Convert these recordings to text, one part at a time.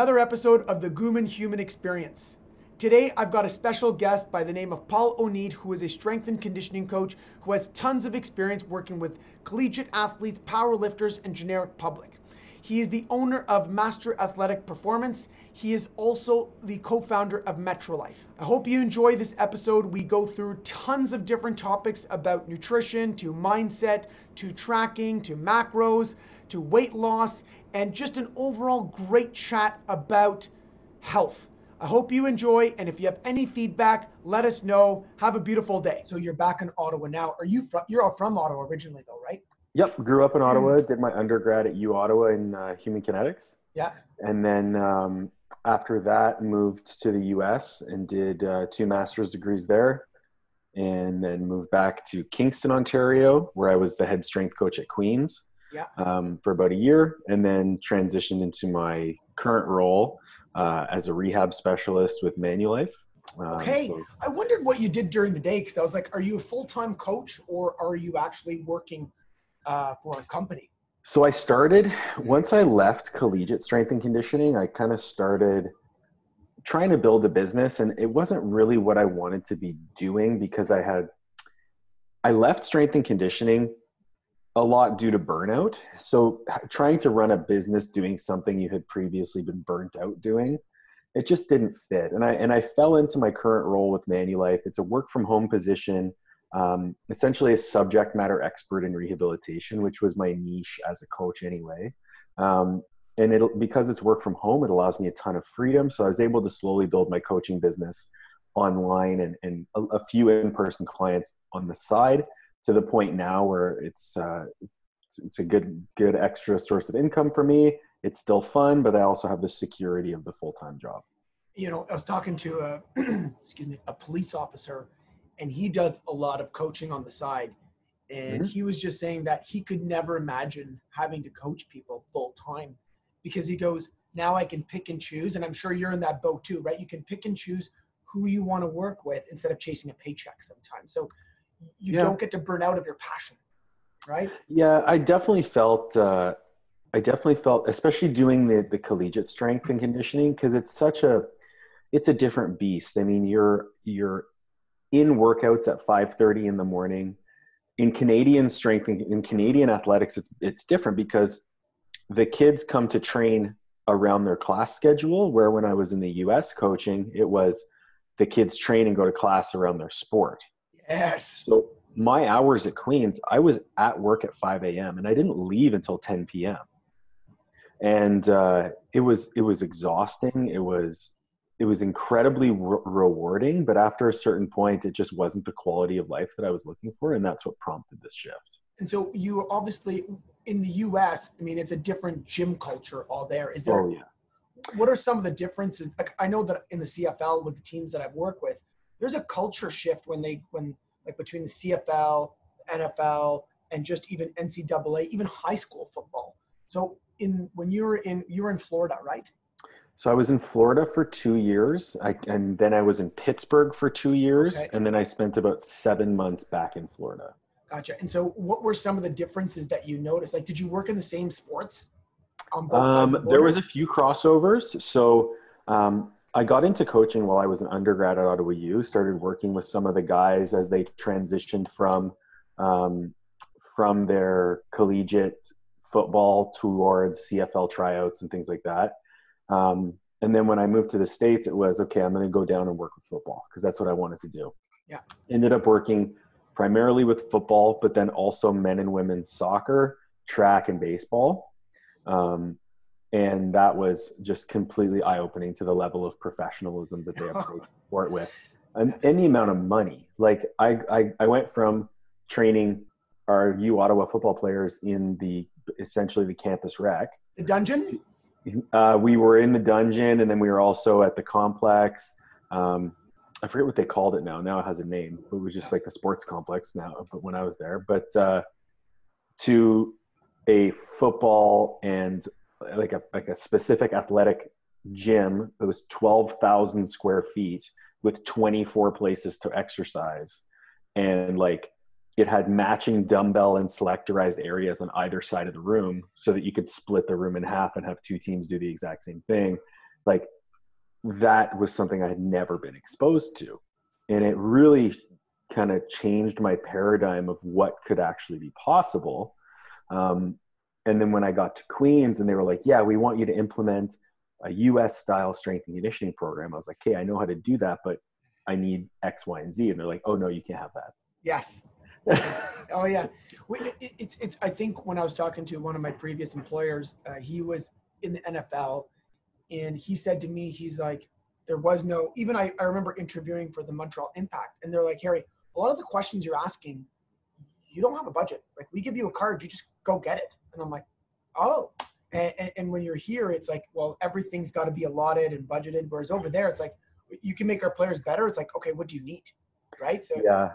another episode of the Ghuman Human Experience. Today, I've got a special guest by the name of Paul Oneid, who is a strength and conditioning coach who has tons of experience working with collegiate athletes, power lifters, and generic public. He is the owner of Master Athletic Performance. He is also the co founder of MetriLife. I hope you enjoy this episode. We go through tons of different topics about nutrition, to mindset, to tracking, to macros, to weight loss, and just an overall great chat about health. I hope you enjoy, and if you have any feedback, let us know. Have a beautiful day. So you're back in Ottawa now. Are you from? You're all from Ottawa originally, though, right? Yep, grew up in Ottawa. Did my undergrad at U Ottawa in uh, human kinetics. Yeah. And then um, after that, moved to the U.S. and did uh, two master's degrees there, and then moved back to Kingston, Ontario, where I was the head strength coach at Queens Yeah. um, for about a year, and then transitioned into my current role uh, as a rehab specialist with Manulife. Um, Okay. so- I wondered what you did during the day because I was like, are you a full time coach or are you actually working uh, for a company? So I started once I left collegiate strength and conditioning. I kind of started trying to build a business, and it wasn't really what I wanted to be doing because I had I left strength and conditioning a lot due to burnout. So trying to run a business doing something you had previously been burnt out doing, it just didn't fit. And I and I fell into my current role with Manulife. It's a work from home position um, essentially a subject matter expert in rehabilitation, which was my niche as a coach anyway. Um, and it because it's work from home, it allows me a ton of freedom. So I was able to slowly build my coaching business online and, and a, a few in-person clients on the side to the point now where it's, uh, it's it's a good good extra source of income for me. It's still fun, but I also have the security of the full-time job. You know, I was talking to a excuse me a police officer, and he does a lot of coaching on the side, and Mhm. he was just saying that he could never imagine having to coach people full time, because he goes now I can pick and choose, and I'm sure you're in that boat too, right? You can pick and choose who you want to work with instead of chasing a paycheck sometimes. So you Yeah. don't get to burn out of your passion, right? Yeah, I definitely felt. Uh, I definitely felt, especially doing the the collegiate strength and conditioning, because it's such a, it's a different beast. I mean, you're you're in workouts at five thirty in the morning. In Canadian strength and in Canadian athletics, it's it's different because the kids come to train around their class schedule. Where when I was in the U.S. coaching, it was the kids train and go to class around their sport. Yes. So my hours at Queens, I was at work at 5 a.m. and I didn't leave until 10 p.m. And uh, it was it was exhausting. It was it was incredibly re- rewarding, but after a certain point, it just wasn't the quality of life that I was looking for, and that's what prompted this shift. And so you obviously in the U.S. I mean, it's a different gym culture all there. Is there? Oh yeah. What are some of the differences? Like I know that in the CFL with the teams that I've worked with, there's a culture shift when they when like between the CFL, NFL, and just even NCAA, even high school football. So in when you were in you were in Florida, right? So I was in Florida for two years, I, and then I was in Pittsburgh for two years, Okay. and then I spent about seven months back in Florida. Gotcha. And so what were some of the differences that you noticed? Like, did you work in the same sports on both sides? Um, Of the there was a few crossovers. So um, I got into coaching while I was an undergrad at Ottawa U. Started working with some of the guys as they transitioned from um, from their collegiate football towards CFL tryouts and things like that. Um, and then when I moved to the states, it was okay. I'm going to go down and work with football because that's what I wanted to do. Yeah. Ended up working primarily with football, but then also men and women's soccer, track, and baseball. Um, and that was just completely eye opening to the level of professionalism that they approach sport with and, and the amount of money. Like, I, I, I went from training our U Ottawa football players in the essentially the campus rec. the dungeon. Uh, we were in the dungeon, and then we were also at the complex. Um, I forget what they called it now. Now it has a name. But it was just like the sports complex now. But when I was there, but uh, to a football and like a like a specific athletic gym that was twelve thousand square feet with twenty four places to exercise, and like it had matching dumbbell and selectorized areas on either side of the room so that you could split the room in half and have two teams do the exact same thing like that was something I had never been exposed to. And it really kind of changed my paradigm of what could actually be possible. Um, and then when I got to Queens and they were like, yeah, we want you to implement a US style strength and conditioning program, I was like, okay, I know how to do that, but I need X, Y, and Z. And they're like, oh, no, you can't have that. Yes. oh, yeah. It, it's, it's, I think when I was talking to one of my previous employers, uh, he was in the NFL and he said to me, he's like, there was no, even I, I remember interviewing for the Montreal Impact, and they're like, Hari, a lot of the questions you're asking, you don't have a budget. Like, we give you a card, you just go get it. And I'm like, oh. And, and, and when you're here, it's like, well, everything's got to be allotted and budgeted. Whereas over there, it's like, you can make our players better. It's like, okay, what do you need? Right. So, yeah.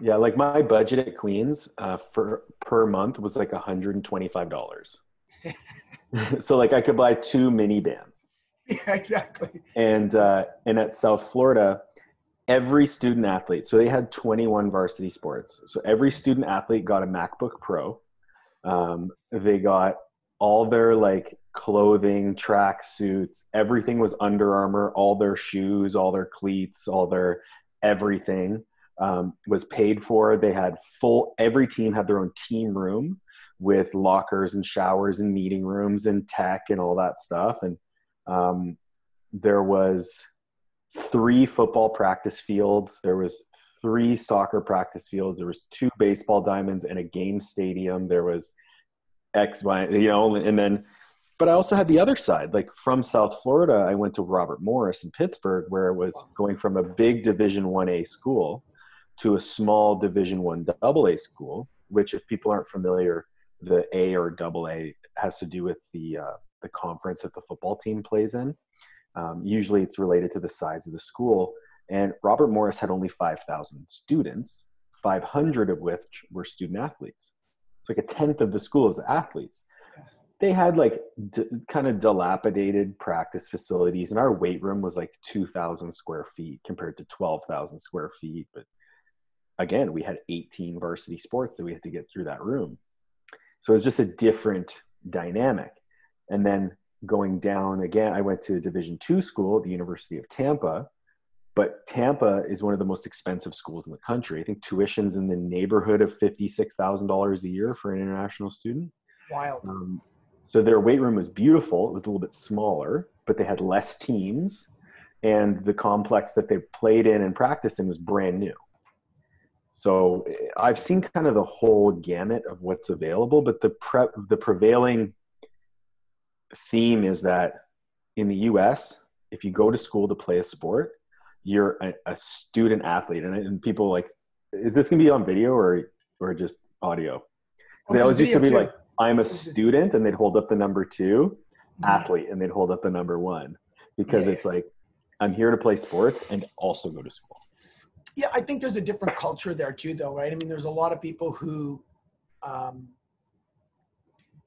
Yeah. Like my budget at Queens uh, for per month was like $125. so like I could buy two mini bands. Yeah, exactly. And uh, and at South Florida, every student athlete. So they had 21 varsity sports. So every student athlete got a MacBook Pro. Um, they got all their like clothing, track suits, everything was Under Armour. All their shoes, all their cleats, all their everything um, was paid for. They had full. Every team had their own team room with lockers and showers and meeting rooms and tech and all that stuff. And um, there was three football practice fields. There was three soccer practice fields. There was two baseball diamonds and a game stadium. There was X, Y, you know, and then, but I also had the other side. Like from South Florida, I went to Robert Morris in Pittsburgh, where it was going from a big Division One A school to a small Division One Double A school. Which, if people aren't familiar, the A or Double A has to do with the uh, the conference that the football team plays in. Um, usually it's related to the size of the school. And Robert Morris had only 5,000 students, 500 of which were student athletes. It's like a tenth of the school is athletes. They had like d- kind of dilapidated practice facilities, and our weight room was like 2,000 square feet compared to 12,000 square feet. But again, we had 18 varsity sports that we had to get through that room. So it was just a different dynamic and then going down again i went to a division two school the university of tampa but tampa is one of the most expensive schools in the country. I think tuition's in the neighborhood of $56000 a year for an international student. Wild. Um, so their weight room was beautiful. It was a little bit smaller but they had less teams and the complex that they played in and practiced in was brand new. So i've seen kind of the whole gamut of what's available but the pre- the prevailing theme is that in the US, if you go to school to play a sport, you're a, a student athlete. And, and, people like, is this gonna be on video or or just audio? Because they always used to be too. like, I'm a student, and they'd hold up the number 2 mm-hmm. athlete, and they'd hold up the number one because yeah. it's like, I'm here to play sports and also go to school. Yeah, I think there's a different culture there too, though, right? I mean, there's a lot of people who um,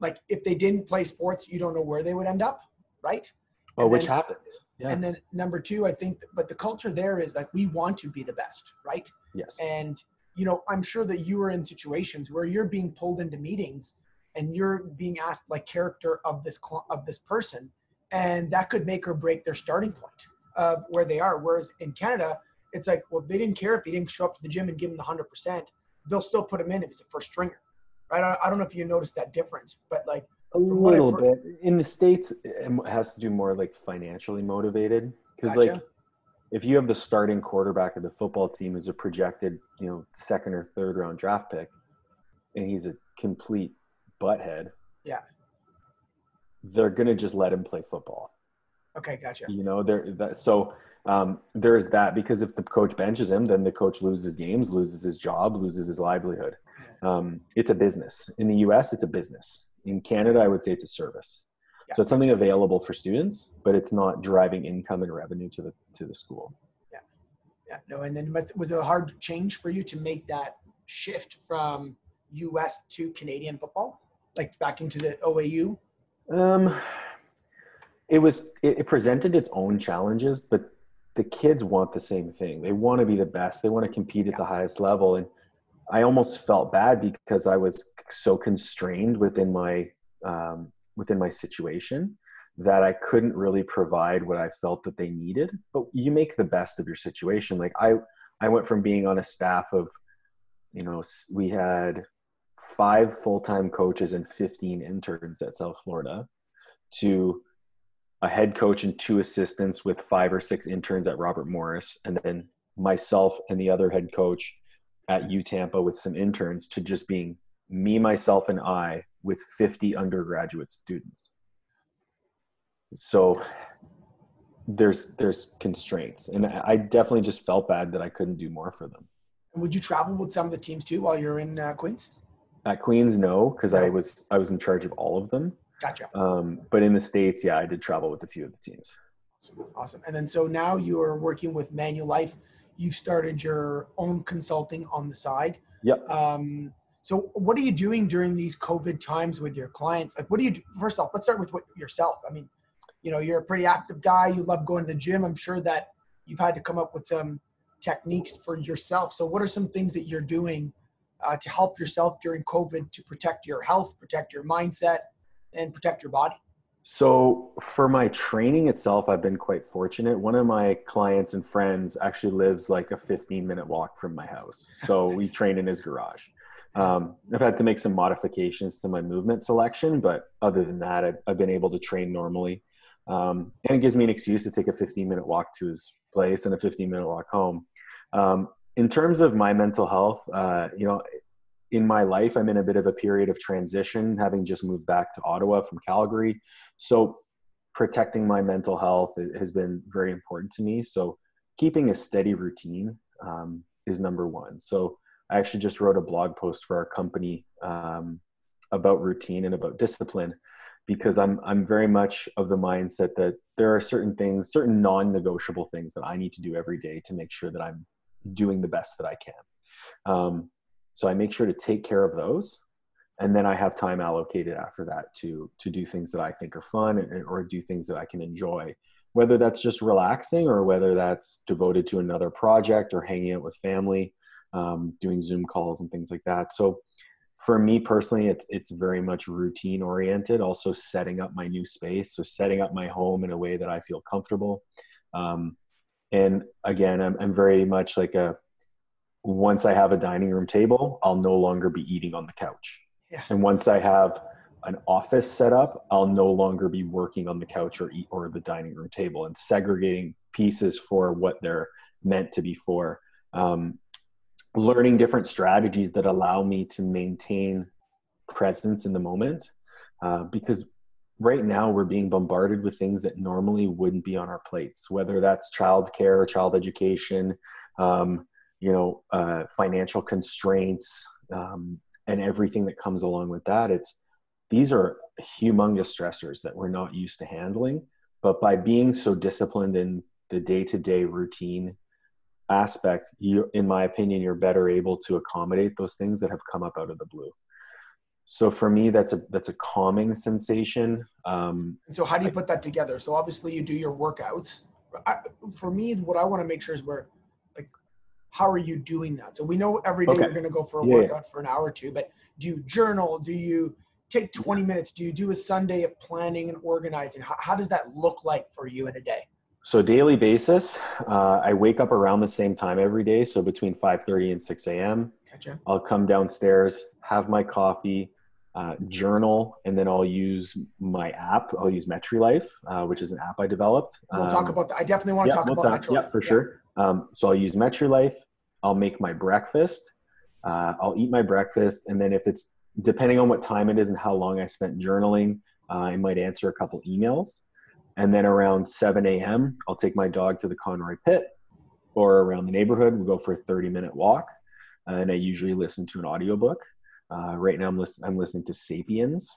like if they didn't play sports, you don't know where they would end up, right? Oh, which happens. Yeah. And then number two, I think, but the culture there is like we want to be the best, right? Yes. And you know, I'm sure that you are in situations where you're being pulled into meetings and you're being asked like character of this cl- of this person, and that could make or break their starting point of where they are. Whereas in Canada, it's like, well, they didn't care if he didn't show up to the gym and give him the hundred percent. They'll still put him in if he's a first stringer. I don't know if you noticed that difference, but like a little bit in the states, it has to do more like financially motivated because gotcha. like if you have the starting quarterback of the football team as a projected, you know, second or third round draft pick, and he's a complete butthead, yeah, they're gonna just let him play football. Okay, gotcha. You know, there that so um, there is that because if the coach benches him, then the coach loses games, loses his job, loses his livelihood um, it's a business. In the US, it's a business. In Canada, I would say it's a service. Yeah. So it's something available for students, but it's not driving income and revenue to the to the school. Yeah, yeah, no. And then was it a hard change for you to make that shift from U.S. to Canadian football, like back into the OAU? Um, it was. It, it presented its own challenges, but the kids want the same thing. They want to be the best. They want to compete at the highest level, and I almost felt bad because I was so constrained within my um, within my situation that I couldn't really provide what I felt that they needed. But you make the best of your situation. Like I, I went from being on a staff of, you know, we had five full-time coaches and 15 interns at South Florida to a head coach and two assistants with five or six interns at Robert Morris, and then myself and the other head coach at U Tampa with some interns to just being me, myself, and I with 50 undergraduate students. So there's there's constraints, and I definitely just felt bad that I couldn't do more for them. Would you travel with some of the teams too while you're in uh, Queens? At Queens, no, because I was I was in charge of all of them. Gotcha. Um, but in the states, yeah, I did travel with a few of the teams. Awesome. awesome. And then so now you're working with Manulife. You've started your own consulting on the side. Yep. Um, so what are you doing during these COVID times with your clients? Like, what do you do? First off, let's start with what yourself. I mean, you know, you're a pretty active guy. You love going to the gym. I'm sure that you've had to come up with some techniques for yourself. So what are some things that you're doing uh, to help yourself during COVID to protect your health, protect your mindset, and protect your body? So, for my training itself, I've been quite fortunate. One of my clients and friends actually lives like a 15 minute walk from my house. So, we train in his garage. Um, I've had to make some modifications to my movement selection, but other than that, I've, I've been able to train normally. Um, and it gives me an excuse to take a 15 minute walk to his place and a 15 minute walk home. Um, in terms of my mental health, uh, you know, in my life, I'm in a bit of a period of transition, having just moved back to Ottawa from Calgary. So, protecting my mental health has been very important to me. So, keeping a steady routine um, is number one. So, I actually just wrote a blog post for our company um, about routine and about discipline because I'm I'm very much of the mindset that there are certain things, certain non-negotiable things that I need to do every day to make sure that I'm doing the best that I can. Um, so I make sure to take care of those, and then I have time allocated after that to to do things that I think are fun and, or do things that I can enjoy, whether that's just relaxing or whether that's devoted to another project or hanging out with family, um, doing Zoom calls and things like that. So for me personally, it's it's very much routine oriented. Also setting up my new space, so setting up my home in a way that I feel comfortable. Um, and again, I'm, I'm very much like a once I have a dining room table, I'll no longer be eating on the couch. Yeah. And once I have an office set up, I'll no longer be working on the couch or eat or the dining room table and segregating pieces for what they're meant to be for. Um, learning different strategies that allow me to maintain presence in the moment uh, because right now we're being bombarded with things that normally wouldn't be on our plates whether that's child care child education um, you know uh, financial constraints um, and everything that comes along with that it's these are humongous stressors that we're not used to handling. But by being so disciplined in the day-to-day routine aspect you in my opinion you're better able to accommodate those things that have come up out of the blue. So for me that's a that's a calming sensation um, so how do you put that together? So obviously you do your workouts. I, for me what i want to make sure is we're how are you doing that? So we know every day okay. you're going to go for a yeah, workout yeah. for an hour or two, but do you journal? Do you take 20 minutes? Do you do a Sunday of planning and organizing? How, how does that look like for you in a day? So daily basis, uh, I wake up around the same time every day. So between 5:30 and 6 a.m. Gotcha. I'll come downstairs, have my coffee, uh, journal, and then I'll use my app. I'll use MetriLife, uh, which is an app I developed. We'll um, talk about that. I definitely want to talk we'll about talk, MetriLife. Yeah, for yeah. sure. Um, so I'll use MetriLife. I'll make my breakfast. Uh, I'll eat my breakfast, and then if it's depending on what time it is and how long I spent journaling, uh, I might answer a couple emails. And then around 7 a.m., I'll take my dog to the Conroy Pit or around the neighborhood. We'll go for a 30 minute walk. Uh, and I usually listen to an audiobook. Uh, right now, I'm, listen- I'm listening to Sapiens.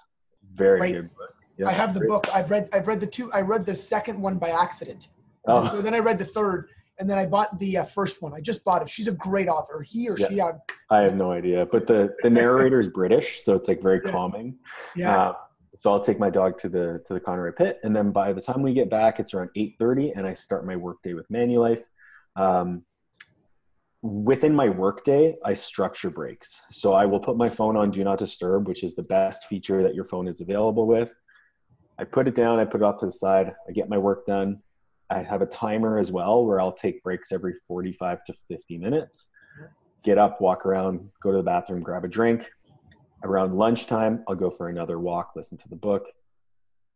Very good book. Yeah, I have the great. book. I've read. I've read the two. I read the second one by accident. Oh. So then I read the third, and then I bought the uh, first one. I just bought it. She's a great author. He or yeah. she. I, I have no idea, but the the narrator is British, so it's like very calming. Yeah. Uh, so I'll take my dog to the to the Conroy Pit, and then by the time we get back, it's around eight thirty, and I start my workday with Manulife. Um, within my workday, I structure breaks. So I will put my phone on Do Not Disturb, which is the best feature that your phone is available with. I put it down, I put it off to the side, I get my work done. I have a timer as well where I'll take breaks every 45 to 50 minutes. Get up, walk around, go to the bathroom, grab a drink. Around lunchtime, I'll go for another walk, listen to the book,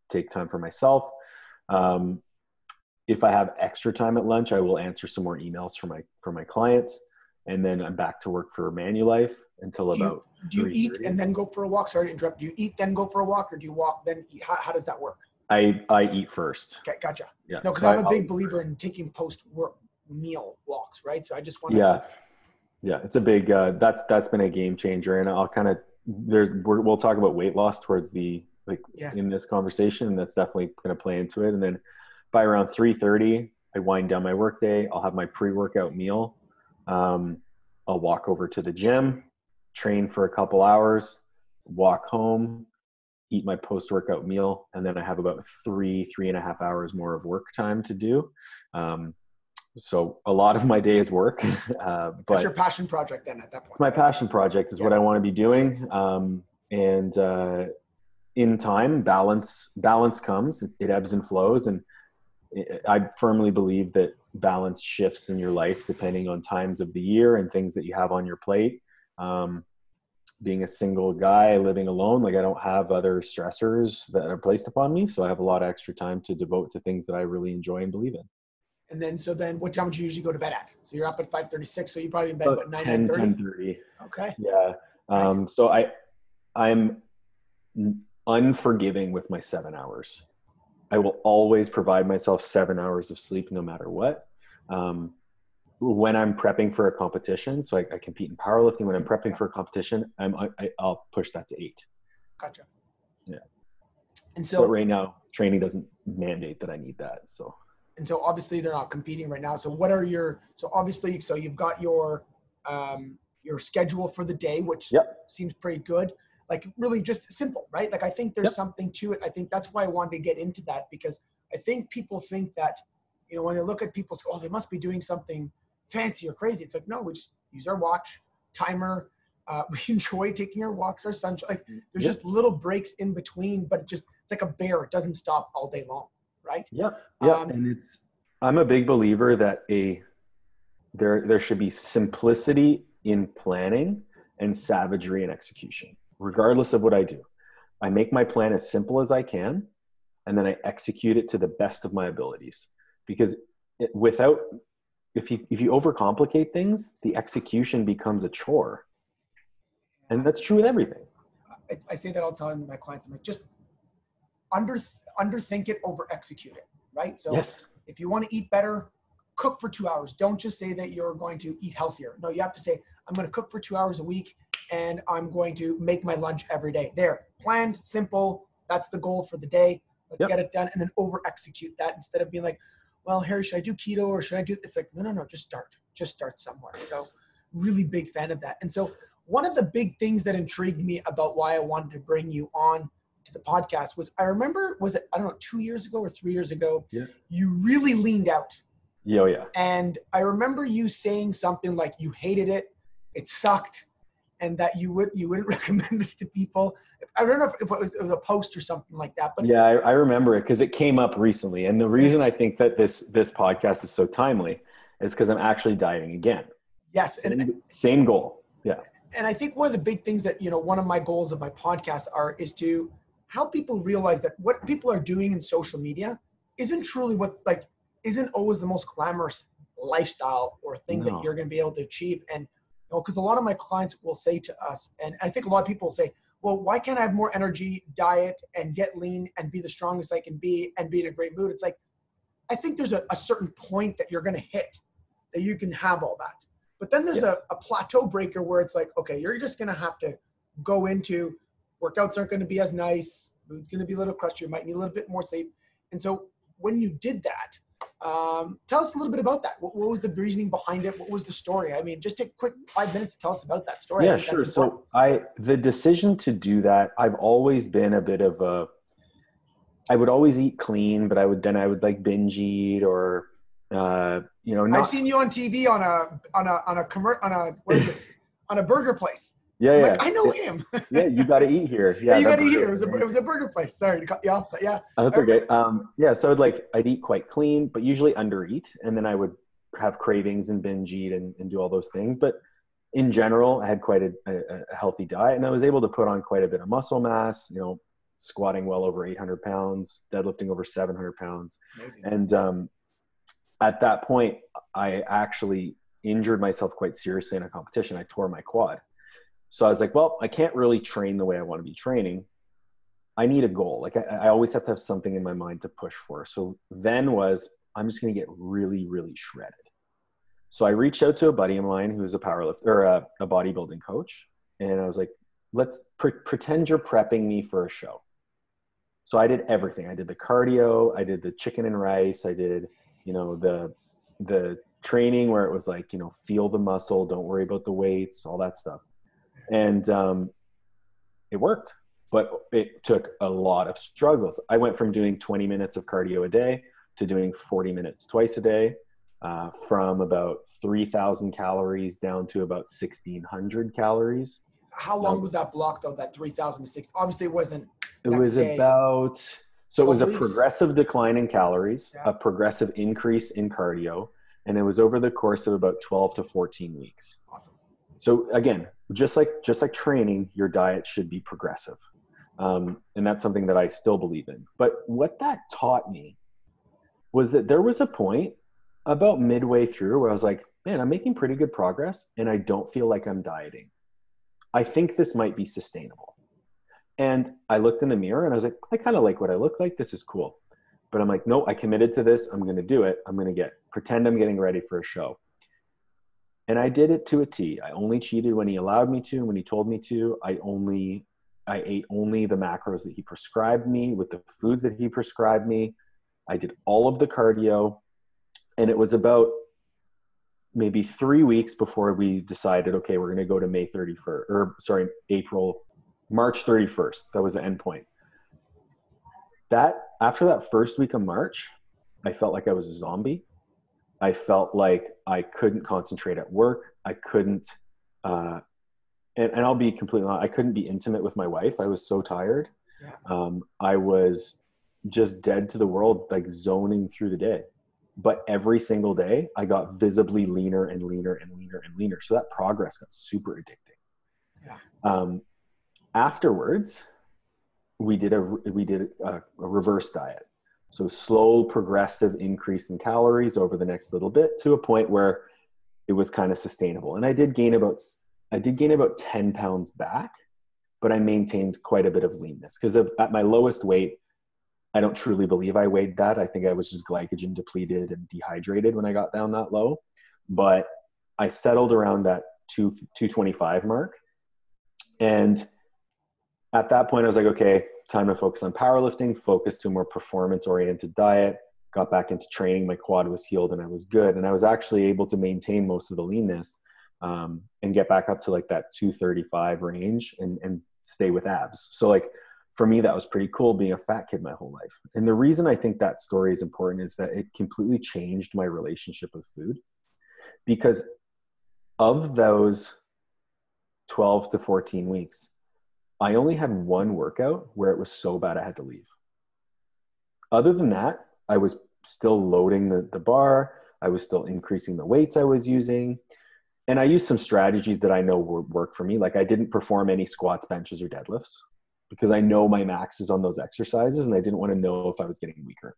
take time for myself. Um, if I have extra time at lunch, I will answer some more emails for my for my clients, and then I'm back to work for Manulife until Do about. you, do you eat and then go for a walk? Sorry to interrupt. Do you eat then go for a walk, or do you walk then eat? How, how does that work? I I eat first. Okay, gotcha. Yeah. No, because so I'm a I'll- big believer in taking post work meal walks, right? So I just want to. Yeah, yeah, it's a big. Uh, that's that's been a game changer, and I'll kind of there's we're, we'll talk about weight loss towards the like Yeah. in this conversation, and that's definitely going to play into it. And then by around three thirty, I wind down my workday. I'll have my pre workout meal. Um, I'll walk over to the gym, train for a couple hours, walk home, eat my post workout meal, and then I have about three three and a half hours more of work time to do. Um, so a lot of my day is work, uh, but That's your passion project then at that point. it's my passion project is what i want to be doing um, and uh, in time balance balance comes it, it ebbs and flows and it- i firmly believe that balance shifts in your life depending on times of the year and things that you have on your plate um, being a single guy living alone like i don't have other stressors that are placed upon me so i have a lot of extra time to devote to things that i really enjoy and believe in And then, so then, what time would you usually go to bed at? So you're up at 5:36. So you're probably in bed about what 9 10 9:30? 10 Okay. Yeah. Um, so I, I'm unforgiving with my seven hours. I will always provide myself seven hours of sleep no matter what. Um, when I'm prepping for a competition, so I, I compete in powerlifting. When I'm prepping for a competition, I'm, I, I- I'll push that to eight. Gotcha. Yeah. And But so, right now, training doesn't mandate that I need that. So and so obviously they're not competing right now. So what are your? So obviously, so you've got your um, your schedule for the day, which Yep. seems pretty good. Like really just simple, right? Like I think there's Yep. something to it. I think that's why I wanted to get into that because I think people think that, you know, when they look at people, say, oh, they must be doing something fancy or crazy. It's like no, we just use our watch, timer. Uh, we enjoy taking our walks, our sunshine. Like there's Yep. just little breaks in between, but it just it's like a bear. It doesn't stop all day long, right? Yeah, yeah. Um, and it's I'm a big believer that a there there should be simplicity in planning and savagery in execution, regardless of what I do. I make my plan as simple as I can, and then I execute it to the best of my abilities. Because it, without if you if you overcomplicate things, the execution becomes a chore, and that's true with everything. I, I say that all the time to my clients. I'm like, just under underthink it, over execute it, right? So Yes. if you want to eat better, cook for two hours. Don't just say that you're going to eat healthier. No, you have to say, I'm going to cook for two hours a week and I'm going to make my lunch every day. There, planned, simple. That's the goal for the day. Let's Yep. get it done and then over execute that instead of being like, well, Hari, should I do keto or should I do? It's like, no, no, no, just start. Just start somewhere. So, really big fan of that. And so, one of the big things that intrigued me about why I wanted to bring you on to the podcast was I remember, was it, I don't know, two years ago or three years ago, Yeah. you really leaned out. Yo, oh, yeah. And I remember you saying something like you hated it, it sucked, and that you would you wouldn't recommend this to people. I don't know if, if it, was, it was a post or something like that, but yeah I, I remember it because it came up recently. And the reason i think that this this podcast is so timely is because i'm actually dieting again. Yes, and same, same goal. Yeah. And I think one of the big things that you know one of my goals of my podcast are is to help people realize that what people are doing in social media isn't truly what like isn't always the most glamorous lifestyle or thing No. that you're going to be able to achieve. And you know because a lot of my clients will say to us and I think a lot of people will say well why can't I have more energy diet and get lean and be the strongest I can be and be in a great mood it's like I think there's a, a certain point that you're going to hit that you can have all that but then there's Yes. a, a plateau breaker where it's like, okay, you're just gonna have to go into workouts aren't gonna be as nice, food's gonna be a little crusty, you might need a little bit more sleep. And so when you did that, um, tell us a little bit about that. What, what was the reasoning behind it? What was the story? I mean, just take a quick five minutes to tell us about that story. Yeah sure so i the decision to do that i've always been a bit of a i would always eat clean but i would then i would like binge eat or uh you know not I've seen you on TV on a on a on a commer- on a what is it on a burger place. Yeah, yeah. Like, I know him. yeah, you got to eat here. Yeah, Yeah, you got to eat here. It was, was a, it was a burger place. Sorry to cut you off, but yeah. Oh, That's okay. Um, yeah, so I'd like I'd eat quite clean, but usually undereat, and then I would have cravings and binge eat and, and do all those things. But in general, I had quite a, a, a healthy diet, and I was able to put on quite a bit of muscle mass. You know, squatting well over 800 pounds, deadlifting over 700 pounds, Amazing. and um, at that point, I actually injured myself quite seriously in a competition. I tore my quad. So I was like, well, I can't really train the way I want to be training. I need a goal. Like I, I always have to have something in my mind to push for. So then was I'm just going to get really, really shredded. So I reached out to a buddy of mine who's a powerlifter or a, a bodybuilding coach, and I was like, let's pre- pretend you're prepping me for a show. So I did everything. I did the cardio. I did the chicken and rice. I did, you know, the the training where it was like, you know, feel the muscle, don't worry about the weights, all that stuff. And um, it worked, but it took a lot of struggles. I went from doing 20 minutes of cardio a day to doing 40 minutes twice a day, uh, from about 3,000 calories down to about 1,600 calories. How long No. was that block though? That 3,000 to 6? Obviously, it wasn't. It was day. about so it was a progressive decline in calories, Yeah. a progressive increase in cardio, and it was over the course of about 12 to 14 weeks. Awesome. So again, just like just like training, your diet should be progressive, um, and that's something that I still believe in. But what that taught me was that there was a point about midway through where I was like, "Man, I'm making pretty good progress, and I don't feel like I'm dieting. I think this might be sustainable." And I looked in the mirror and I was like, "I kind of like what I look like. This is cool." But I'm like, "No, I committed to this. I'm going to do it. I'm going to get pretend I'm getting ready for a show." And I did it to a T. I only cheated when he allowed me to, and when he told me to. I only, I ate only the macros that he prescribed me with the foods that he prescribed me. I did all of the cardio, and it was about maybe three weeks before we decided, okay, we're going to go to May 31st, or sorry, April, March 31st. That was the end point. That after that first week of March, I felt like I was a zombie. I felt like I couldn't concentrate at work. I couldn't, uh, and, and I'll be completely honest, I couldn't be intimate with my wife. I was so tired. Yeah. Um, I was just dead to the world, like zoning through the day. But every single day, I got visibly leaner and leaner and leaner and leaner. So that progress got super addicting. Yeah. Um, afterwards, we did a we did a, a reverse diet. So slow, progressive increase in calories over the next little bit to a point where it was kind of sustainable. And I did gain about I did gain about 10 pounds back, but I maintained quite a bit of leanness because at my lowest weight, I don't truly believe I weighed that. I think I was just glycogen depleted and dehydrated when I got down that low. But I settled around that two, 225 mark. And at that point, I was like, okay, time to focus on powerlifting, focused to a more performance oriented diet, got back into training. My quad was healed and I was good. And I was actually able to maintain most of the leanness um, and get back up to like that 235 range and, and stay with abs. So, like, for me, that was pretty cool being a fat kid my whole life. And the reason I think that story is important is that it completely changed my relationship with food because of those 12 to 14 weeks, I only had one workout where it was so bad I had to leave. Other than that, I was still loading the, the bar, I was still increasing the weights I was using. And I used some strategies that I know work for me. Like I didn't perform any squats, benches, or deadlifts because I know my max is on those exercises and I didn't want to know if I was getting weaker.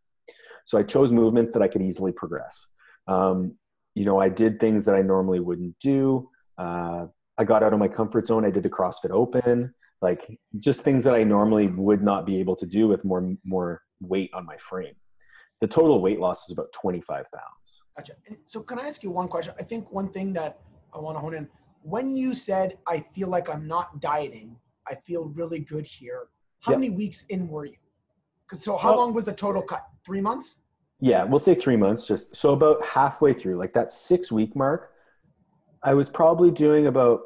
So I chose movements that I could easily progress. Um, you know, I did things that I normally wouldn't do. Uh, I got out of my comfort zone. I did the CrossFit Open, like just things that I normally would not be able to do with more more weight on my frame. The total weight loss is about 25 pounds. Gotcha. So can I ask you one question? I think one thing that I want to hone in when you said I feel like I'm not dieting, I feel really good here. How Yep. many weeks in were you? Because so how Well- long was the total cut? Three months? Yeah, we'll say three months. Just so about halfway through, like that six week mark, I was probably doing about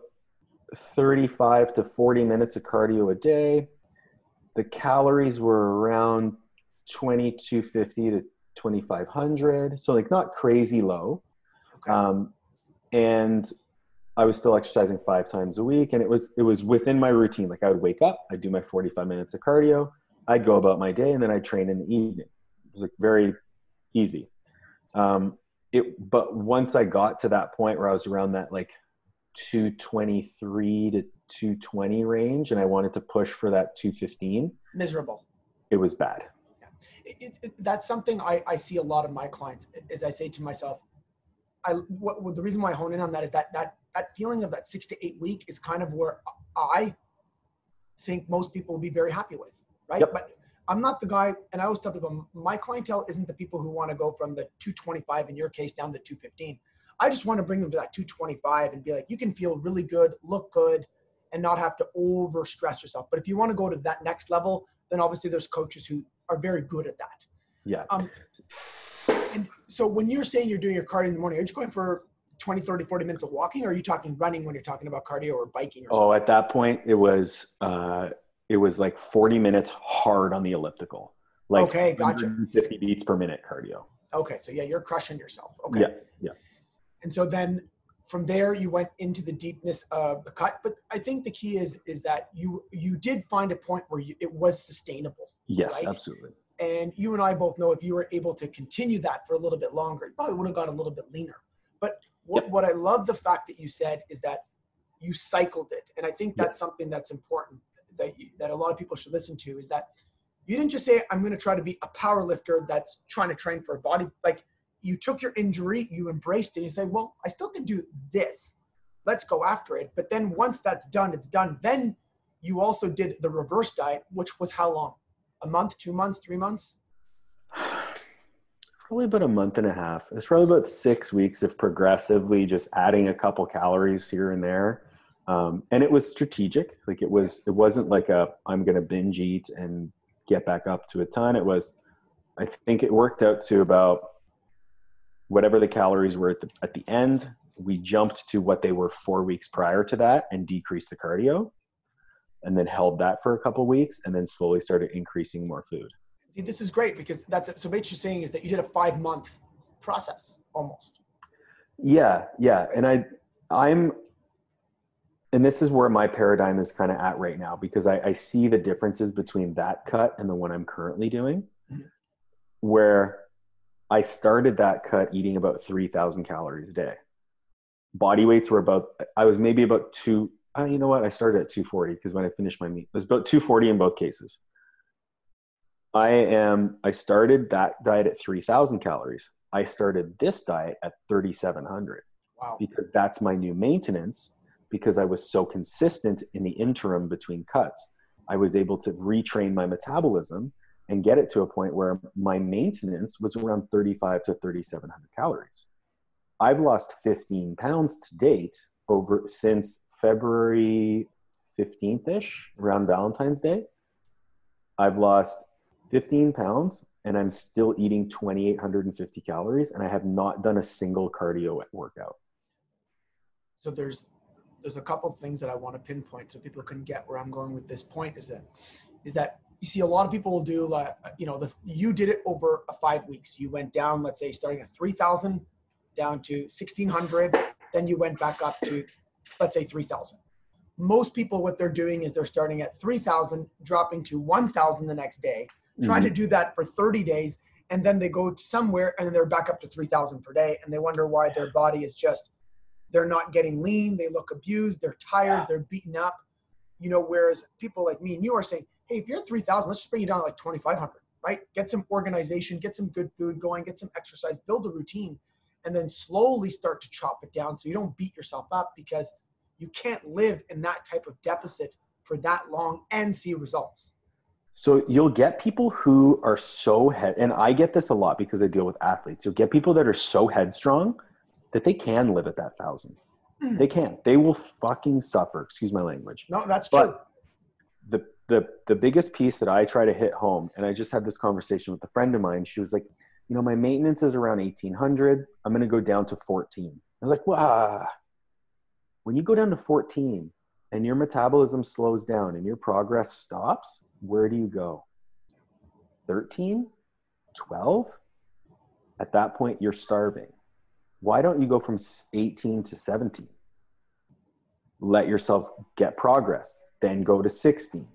35 to 40 minutes of cardio a day. The calories were around 2250 to 2500. So, like, not crazy low. Okay. Um, and I was still exercising five times a week, and it was it was within my routine. Like I would wake up, I'd do my 45 minutes of cardio, I'd go about my day, and then I'd train in the evening. It was like very easy. Um, it, but once I got to that point where I was around that like 223 to 220 range, and I wanted to push for that 215, Miserable. it was bad. It, it, that's something I, I see a lot of my clients is I say to myself, I what, what the reason why I hone in on that is that that that feeling of that six to eight week is kind of where I think most people will be very happy with, right? Yep. But I'm not the guy, and I always tell people my clientele isn't the people who want to go from the 225 in your case down to 215. I just want to bring them to that 225 and be like, you can feel really good, look good, and not have to over stress yourself. But if you want to go to that next level, then obviously there's coaches who are very good at that. Yeah. Um, and so when you're saying you're doing your cardio in the morning, are you just going for 20, 30, 40 minutes of walking, or are you talking running when you're talking about cardio or biking or Oh, something? at that point, it was uh, it was like 40 minutes hard on the elliptical, like Okay, gotcha. 50 beats per minute cardio. Okay, so yeah, you're crushing yourself. Okay. Yeah, yeah. And so then from there you went into the deepness of the cut, but I think the key is is that you you did find a point where you, it was sustainable. Yes, Right? absolutely. And you and I both know if you were able to continue that for a little bit longer, it probably would have got a little bit leaner. But what, Yep. what I love the fact that you said is that you cycled it. And I think that's Yes. something that's important that you, that a lot of people should listen to is that you didn't just say, I'm going to try to be a power lifter that's trying to train for a body. Like you took your injury, you embraced it, you say, well, I still can do this. Let's go after it. But then once that's done, it's done. Then you also did the reverse diet, which was how long? A month, two months, three months? Probably about a month and a half. It's probably about six weeks of progressively just adding a couple calories here and there. Um, and it was strategic. Like it was, it wasn't like a I'm going to binge eat and get back up to a ton. It was, I think it worked out to about whatever the calories were at the at the end. We jumped to what they were four weeks prior to that and decreased the cardio, and then held that for a couple weeks, and then slowly started increasing more food. See, this is great because that's so. What you're saying is that you did a five month process almost. Yeah, yeah, and I, I'm, and this is where my paradigm is kind of at right now because I, I see the differences between that cut and the one I'm currently doing, Mhm. where I started that cut eating about three thousand calories a day. Body weights were about I was maybe about two. Uh, you know what? I started at two forty because when I finished my meet, it was about two forty in both cases. I am. I started that diet at three thousand calories. I started this diet at thirty seven hundred Wow. because that's my new maintenance because I was so consistent in the interim between cuts. I was able to retrain my metabolism and get it to a point where my maintenance was around 35 to 3700 calories. I've lost 15 pounds to date over since February 15th ish, around Valentine's Day. I've lost 15 pounds and I'm still eating 2,850 calories and I have not done a single cardio workout. So there's there's a couple things that I want to pinpoint so people can get where I'm going with this point is that is that you see a lot of people will do like you know the you did it over a five weeks. You went down, let's say starting at three thousand down to sixteen hundred, then you went back up to let's say three thousand. Most people what they're doing is they're starting at three thousand, dropping to one thousand the next day, trying to mm-hmm. do that for 30 days and then they go somewhere and then they're back up to 3000 per day and they wonder why their body is just they're not getting lean they look abused they're tired they're beaten up you know whereas people like me and you are saying hey if you're 3000 let's just bring you down to like 2500 right get some organization get some good food going get some exercise build a routine and then slowly start to chop it down so you don't beat yourself up because you can't live in that type of deficit for that long and see results So you'll get people who are so head, and I get this a lot because I deal with athletes. You'll get people that are so headstrong that they can live at that thousand. Hmm. They can. They will fucking suffer. Excuse my language. no that's true the the the biggest piece that I try to hit home, and I just had this conversation with a friend of mine. She was like, you know, my maintenance is around eighteen hundred. I'm going to go down to fourteen. I was like, wow. When you go down to fourteen and your metabolism slows down and your progress stops, where do you go? 13? 12? At that point, you're starving. Why don't you go from 18 to 17? let yourself get progress, then go to 16,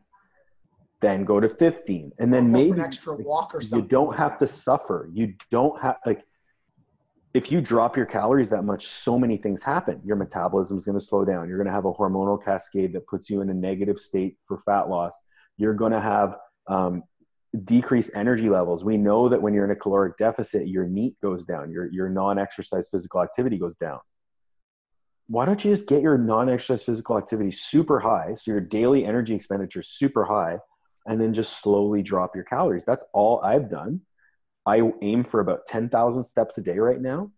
then go to 15, and then maybe an extra walk or something. You don't have to suffer. You don't have like if you drop your calories that much, so many things happen. Your metabolism is going to slow down. You're going to have a hormonal cascade that puts you in a negative state for fat loss. You're going to have um, decreased energy levels. We know that when you're in a caloric deficit, your NEAT goes down, your, your non exercise physical activity goes down. Why don't you just get your non exercise physical activity super high, so your daily energy expenditure is super high, and then just slowly drop your calories? That's all I've done. I aim for about 10,000 steps a day right now.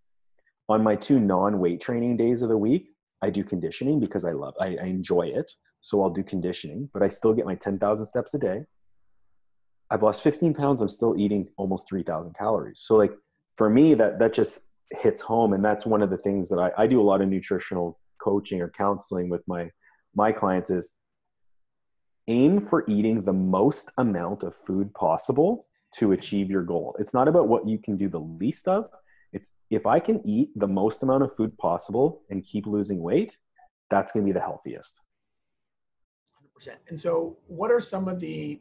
On my two non weight training days of the week, I do conditioning because I love, I, I enjoy it. So I'll do conditioning, but I still get my 10,000 steps a day I've lost 15 pounds. I'm still eating almost 3,000 calories. So like for me, that that just hits home, and that's one of the things that I, I do a lot of nutritional coaching or counseling with my my clients is aim for eating the most amount of food possible to achieve your goal. It's not about what you can do the least of. It's if I can eat the most amount of food possible and keep losing weight, that's going to be the healthiest. 100%. And so, what are some of the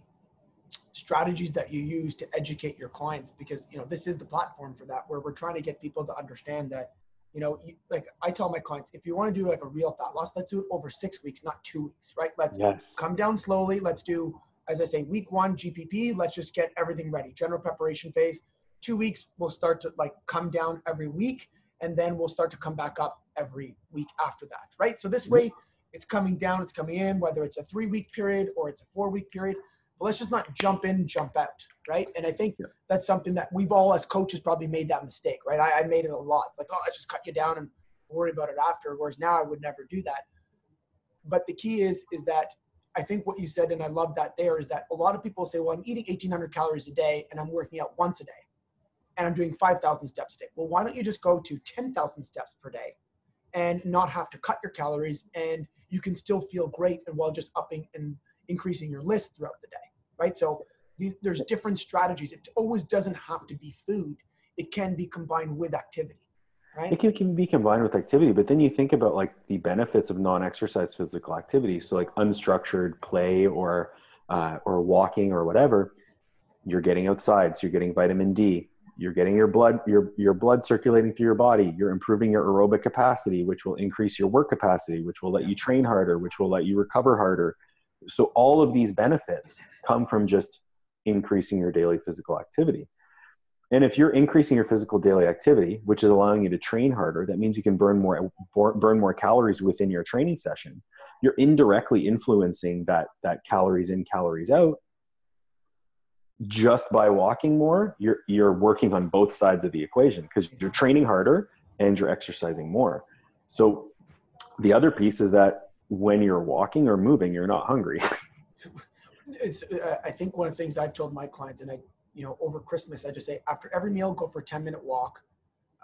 strategies that you use to educate your clients because you know this is the platform for that where we're trying to get people to understand that you know you, like i tell my clients if you want to do like a real fat loss let's do it over six weeks not two weeks right? Let's yes. come down slowly let's do as i say week one gpp let's just get everything ready. General preparation phase two weeks we'll start to like come down every week and then we'll start to come back up every week after that right? So this way it's coming down it's coming in whether it's a three week period or it's a four week period let's just not jump in, jump out, right? And I think yeah. that's something that we've all, as coaches, probably made that mistake, right? I, I made it a lot. It's like, oh, let's just cut you down and worry about it after. Whereas now I would never do that. But the key is, is that I think what you said, and I love that there, is that a lot of people say, well, I'm eating 1,800 calories a day and I'm working out once a day and I'm doing 5,000 steps a day. Well, why don't you just go to 10,000 steps per day and not have to cut your calories and you can still feel great and while just upping and increasing your list throughout the day right? So these, there's different strategies. It always doesn't have to be food. It can be combined with activity. Right? It can, can be combined with activity, but then you think about like the benefits of non-exercise physical activity. So like unstructured play or uh, or walking or whatever, you're getting outside, so you're getting vitamin D. You're getting your blood your your blood circulating through your body. You're improving your aerobic capacity, which will increase your work capacity, which will let you train harder, which will let you recover harder, so all of these benefits come from just increasing your daily physical activity. And if you're increasing your physical daily activity, which is allowing you to train harder, that means you can burn more burn more calories within your training session. You're indirectly influencing that that calories in, calories out. Just by walking more, you're you're working on both sides of the equation because you're training harder and you're exercising more. So the other piece is that when you're walking or moving, you're not hungry. it's, uh, I think one of the things I've told my clients, and I, you know, over Christmas, I just say after every meal, go for a 10 minute walk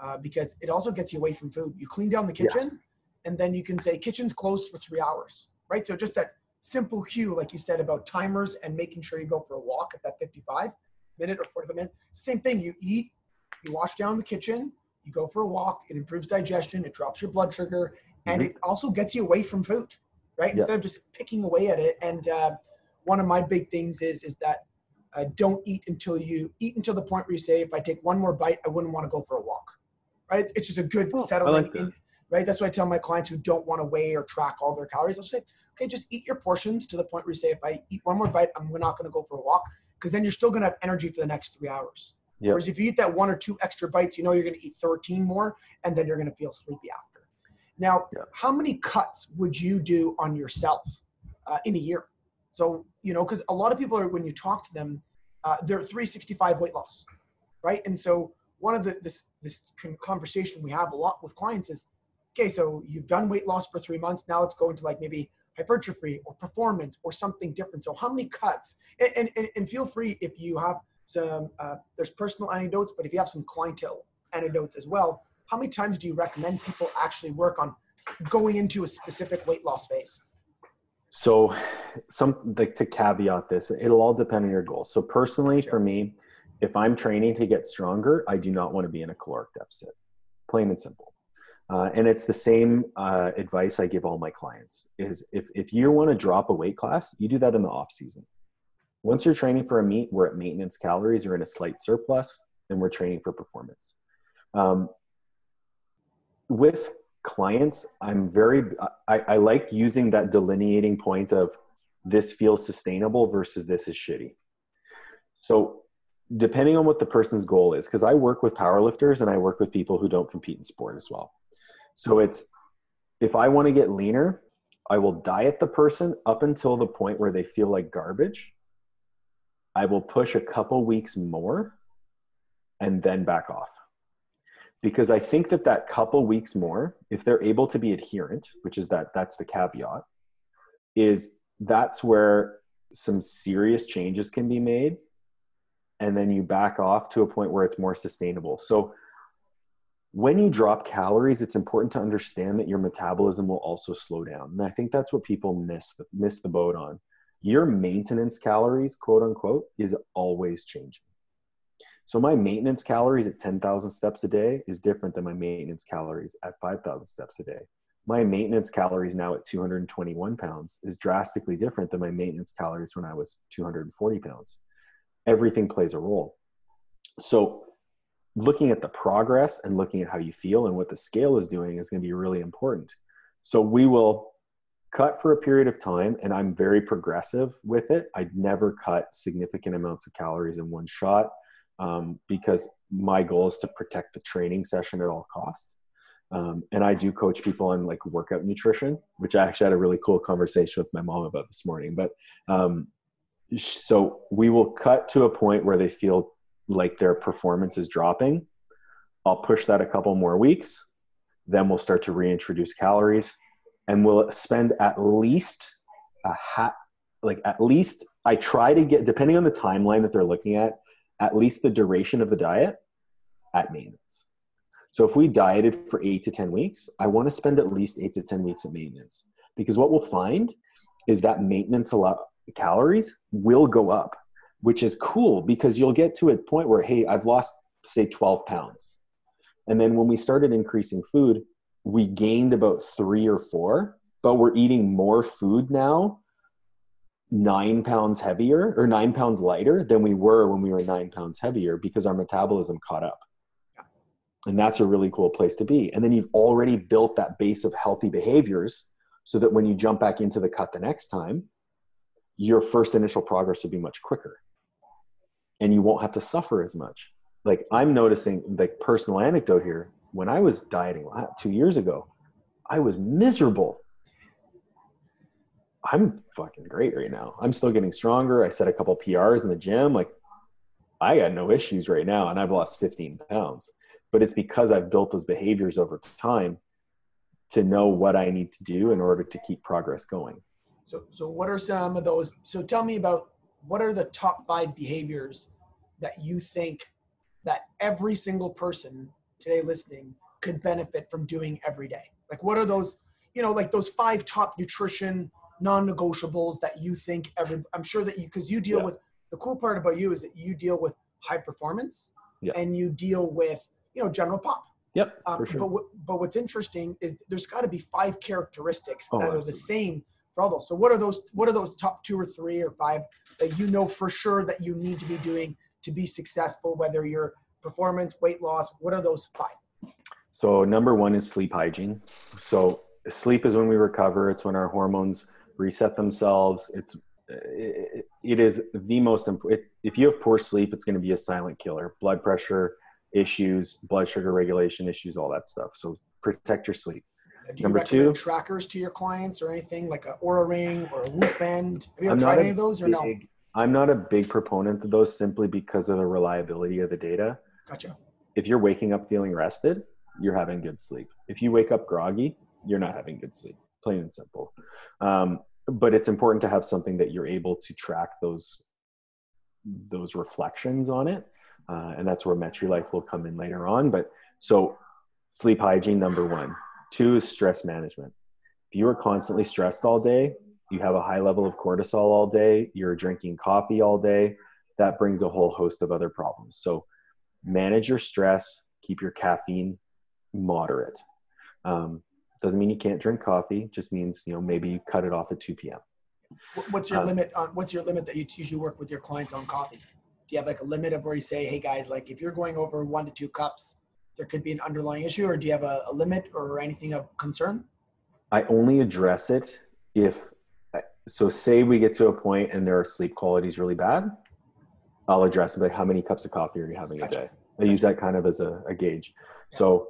uh, because it also gets you away from food. You clean down the kitchen yeah. and then you can say kitchen's closed for three hours, right? So just that simple cue, like you said about timers and making sure you go for a walk at that 55 minute or 45 minutes. Same thing. You eat, you wash down the kitchen, you go for a walk. It improves digestion. It drops your blood sugar and mm-hmm. it also gets you away from food, right? Instead of just picking away at it. And uh, one of my big things is is that uh, don't eat until you eat until the point where you say, if I take one more bite, I wouldn't want to go for a walk, right? It's just a good oh, settling like in, right? That's what I tell my clients who don't want to weigh or track all their calories. I'll say, okay, just eat your portions to the point where you say, if I eat one more bite, I'm not going to go for a walk because then you're still going to have energy for the next three hours. Yep. Whereas if you eat that one or two extra bites, you know you're going to eat 13 more, and then you're going to feel sleepy after. Now, yeah. how many cuts would you do on yourself uh, in a year? So, you know, because a lot of people are, when you talk to them, uh, they're 365 weight loss, right? And so, one of the this this conversation we have a lot with clients is, okay, so you've done weight loss for three months. Now let's go into like maybe hypertrophy or performance or something different. So, how many cuts? And and, and feel free if you have some. Uh, there's personal anecdotes, but if you have some clientele anecdotes as well, how many times do you recommend people actually work on going into a specific weight loss phase? So, some like to caveat this, it'll all depend on your goals. So, personally, sure. for me, if I'm training to get stronger, I do not want to be in a caloric deficit, plain and simple. Uh, and it's the same uh, advice I give all my clients is if, if you want to drop a weight class, you do that in the off season. Once you're training for a meet, we're at maintenance calories, you're in a slight surplus, and we're training for performance. Um, with clients, I'm very, I, I like using that delineating point of this feels sustainable versus this is shitty. So depending on what the person's goal is, because I work with powerlifters and I work with people who don't compete in sport as well. So it's if I want to get leaner, I will diet the person up until the point where they feel like garbage. I will push a couple weeks more and then back off. Because I think that that couple weeks more, if they're able to be adherent, which is that that's the caveat, is that's where some serious changes can be made and then you back off to a point where it's more sustainable. So when you drop calories, it's important to understand that your metabolism will also slow down. And I think that's what people miss miss the boat on. Your maintenance calories, quote unquote, is always changing. So my maintenance calories at 10,000 steps a day is different than my maintenance calories at 5,000 steps a day. My maintenance calories now at 221 pounds is drastically different than my maintenance calories when I was 240 pounds everything plays a role. So, looking at the progress and looking at how you feel and what the scale is doing is going to be really important. So, we will cut for a period of time, and I'm very progressive with it. I'd never cut significant amounts of calories in one shot um, because my goal is to protect the training session at all costs. Um, and I do coach people on like workout nutrition, which I actually had a really cool conversation with my mom about this morning. But um, so we will cut to a point where they feel like their performance is dropping. I'll push that a couple more weeks. Then we'll start to reintroduce calories and we'll spend at least a hat, like at least I try to get, depending on the timeline that they're looking at, at least the duration of the diet at maintenance. So if we dieted for eight to 10 weeks, I want to spend at least eight to 10 weeks at maintenance because what we'll find is that maintenance allow, calories will go up, which is cool because you'll get to a point where, hey, I've lost, say, 12 pounds. And then when we started increasing food, we gained about three or four, but we're eating more food now, nine pounds heavier or nine pounds lighter than we were when we were nine pounds heavier because our metabolism caught up. And that's a really cool place to be. And then you've already built that base of healthy behaviors so that when you jump back into the cut the next time, your first initial progress will be much quicker and you won't have to suffer as much like i'm noticing like personal anecdote here when i was dieting uh, two years ago i was miserable i'm fucking great right now i'm still getting stronger i set a couple prs in the gym like i got no issues right now and i've lost 15 pounds but it's because i've built those behaviors over time to know what i need to do in order to keep progress going so, so what are some of those? So tell me about what are the top five behaviors that you think that every single person today listening could benefit from doing every day? Like, what are those, you know, like those five top nutrition non-negotiables that you think every, I'm sure that you, because you deal yeah. with, the cool part about you is that you deal with high performance yeah. and you deal with, you know, general pop. Yep, um, for sure. But, but what's interesting is there's got to be five characteristics oh, that absolutely. are the same for all those. So what are those? What are those top two or three or five that you know for sure that you need to be doing to be successful? Whether you're performance, weight loss, what are those five? So number one is sleep hygiene. So sleep is when we recover. It's when our hormones reset themselves. It's it, it is the most important. If you have poor sleep, it's going to be a silent killer. Blood pressure issues, blood sugar regulation issues, all that stuff. So protect your sleep. Do you Number recommend two, trackers to your clients or anything like a Oura ring or a Whoop band? Have you ever tried any of those or big, no? I'm not a big proponent of those simply because of the reliability of the data. Gotcha. If you're waking up feeling rested, you're having good sleep. If you wake up groggy, you're not having good sleep. Plain and simple. Um, but it's important to have something that you're able to track those those reflections on it, uh, and that's where MetriLife will come in later on. But so sleep hygiene number one Two is stress management. If you are constantly stressed all day, you have a high level of cortisol all day, you're drinking coffee all day, that brings a whole host of other problems. So manage your stress, keep your caffeine moderate. Um, doesn't mean you can't drink coffee. Just means you know maybe you cut it off at 2 p.m. What's your um, limit on? What's your limit that you usually work with your clients on coffee? Do you have like a limit of where you say, hey guys, like if you're going over one to two cups, there could be an underlying issue, or do you have a, a limit or anything of concern? I only address it if so. Say we get to a point and their sleep quality is really bad. I'll address it like how many cups of coffee are you having gotcha. a day? I use that kind of as a, a gauge. Yeah. So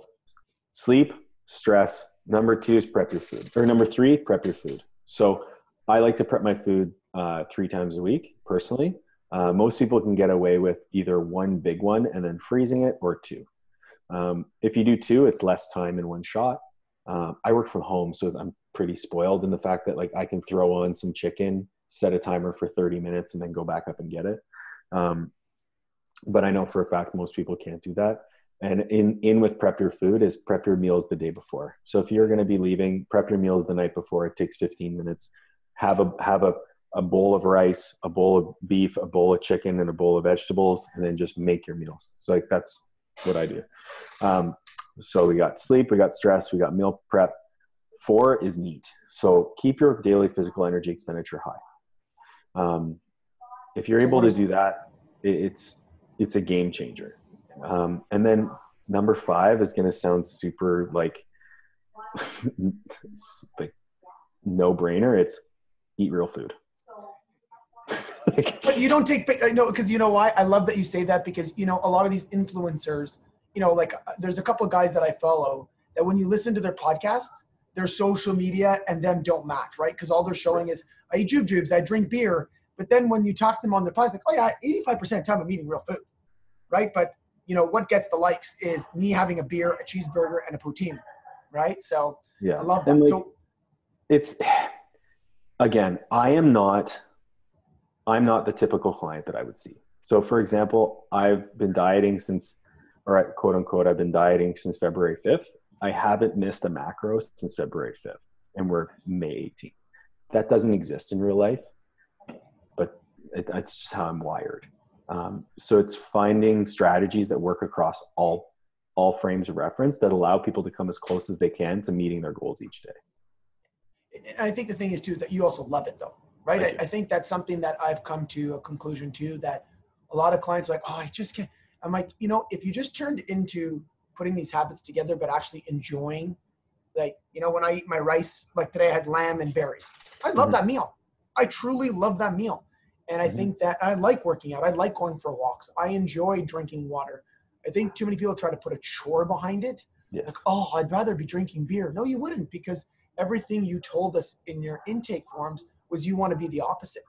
sleep, stress. Number two is prep your food. Or number three, prep your food. So I like to prep my food uh, three times a week personally. Uh, most people can get away with either one big one and then freezing it or two. Um, if you do two, it's less time in one shot. Uh, I work from home, so I'm pretty spoiled in the fact that like I can throw on some chicken, set a timer for 30 minutes, and then go back up and get it. Um, but I know for a fact most people can't do that. And in in with prep your food is prep your meals the day before. So if you're going to be leaving, prep your meals the night before. It takes 15 minutes. Have a have a a bowl of rice, a bowl of beef, a bowl of chicken, and a bowl of vegetables, and then just make your meals. So like that's what I do. Um, so we got sleep, we got stress, we got meal prep. Four is NEAT. So keep your daily physical energy expenditure high. Um, if you're able to do that, it's it's a game changer. Um, and then number five is going to sound super like like no brainer. It's eat real food. but you don't take I know because you know why I love that you say that because you know a lot of these influencers you know like uh, there's a couple of guys that I follow that when you listen to their podcasts their social media and them don't match right because all they're showing is I eat jube jubes I drink beer but then when you talk to them on their podcast like oh yeah 85% of the time I'm eating real food right but you know what gets the likes is me having a beer a cheeseburger and a poutine right so yeah I love that like, so it's again I am not I'm not the typical client that I would see. So, for example, I've been dieting since, or quote unquote, I've been dieting since February 5th. I haven't missed a macro since February 5th, and we're May 18th. That doesn't exist in real life, but it, it's just how I'm wired. Um, so it's finding strategies that work across all all frames of reference that allow people to come as close as they can to meeting their goals each day. And I think the thing is too that you also love it though right? I, I, think that's something that I've come to a conclusion to that a lot of clients are like, oh, I just can't. I'm like, you know, if you just turned into putting these habits together, but actually enjoying, like, you know, when I eat my rice, like today I had lamb and berries. I love mm-hmm. that meal. I truly love that meal. And I mm-hmm. think that I like working out. I like going for walks. I enjoy drinking water. I think too many people try to put a chore behind it. Yes. Like, oh, I'd rather be drinking beer. No, you wouldn't because everything you told us in your intake forms was you want to be the opposite.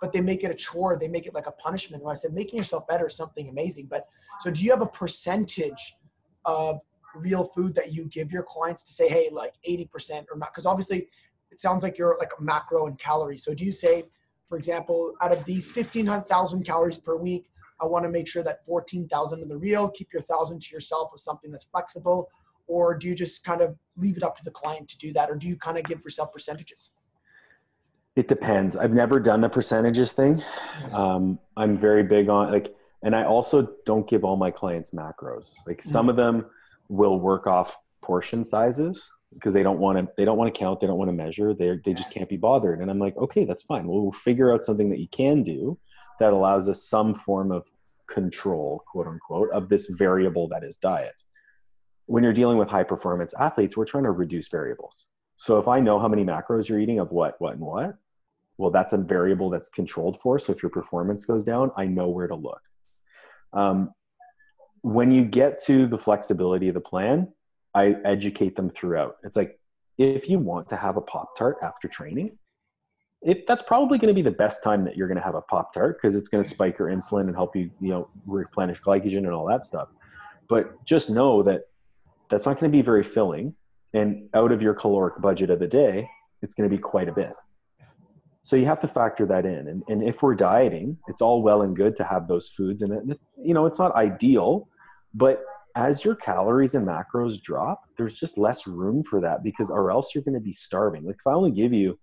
But they make it a chore. They make it like a punishment. When I said making yourself better is something amazing. But so do you have a percentage of real food that you give your clients to say, hey, like 80% or not? Because obviously it sounds like you're like a macro and calories. So do you say, for example, out of these 15,000 calories per week, I want to make sure that 14,000 of the real, keep your thousand to yourself with something that's flexible? Or do you just kind of leave it up to the client to do that? Or do you kind of give yourself percentages? It depends. I've never done the percentages thing. Um, I'm very big on like, and I also don't give all my clients macros. Like some of them will work off portion sizes because they don't want to. They don't want to count. They don't want to measure. They they just can't be bothered. And I'm like, okay, that's fine. We'll figure out something that you can do that allows us some form of control, quote unquote, of this variable that is diet. When you're dealing with high performance athletes, we're trying to reduce variables. So if I know how many macros you're eating of what, what, and what, well that's a variable that's controlled for so if your performance goes down i know where to look um, when you get to the flexibility of the plan i educate them throughout. It's like if you want to have a pop tart after training if that's probably going to be the best time that you're going to have a pop tart because it's going to spike your insulin and help you you know replenish glycogen and all that stuff. But just know that that's not going to be very filling and out of your caloric budget of the day it's going to be quite a bit. So you have to factor that in and, and if we're dieting it's all well and good to have those foods and it, you know it's not ideal but as your calories and macros drop there's just less room for that because or else you're going to be starving like if i only give you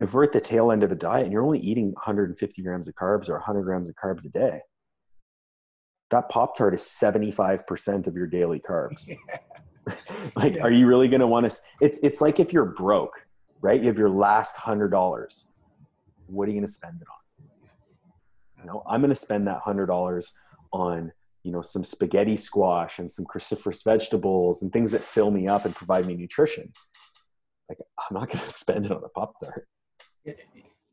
if we're at the tail end of a diet and you're only eating 150 grams of carbs or 100 grams of carbs a day that pop tart is 75% of your daily carbs like, Yeah. are you really going to want to? It's it's like if you're broke, right? You have your last hundred dollars. What are you going to spend it on? You know, I'm going to spend that hundred dollars on you know some spaghetti squash and some cruciferous vegetables and things that fill me up and provide me nutrition. Like I'm not going to spend it on a pop tart.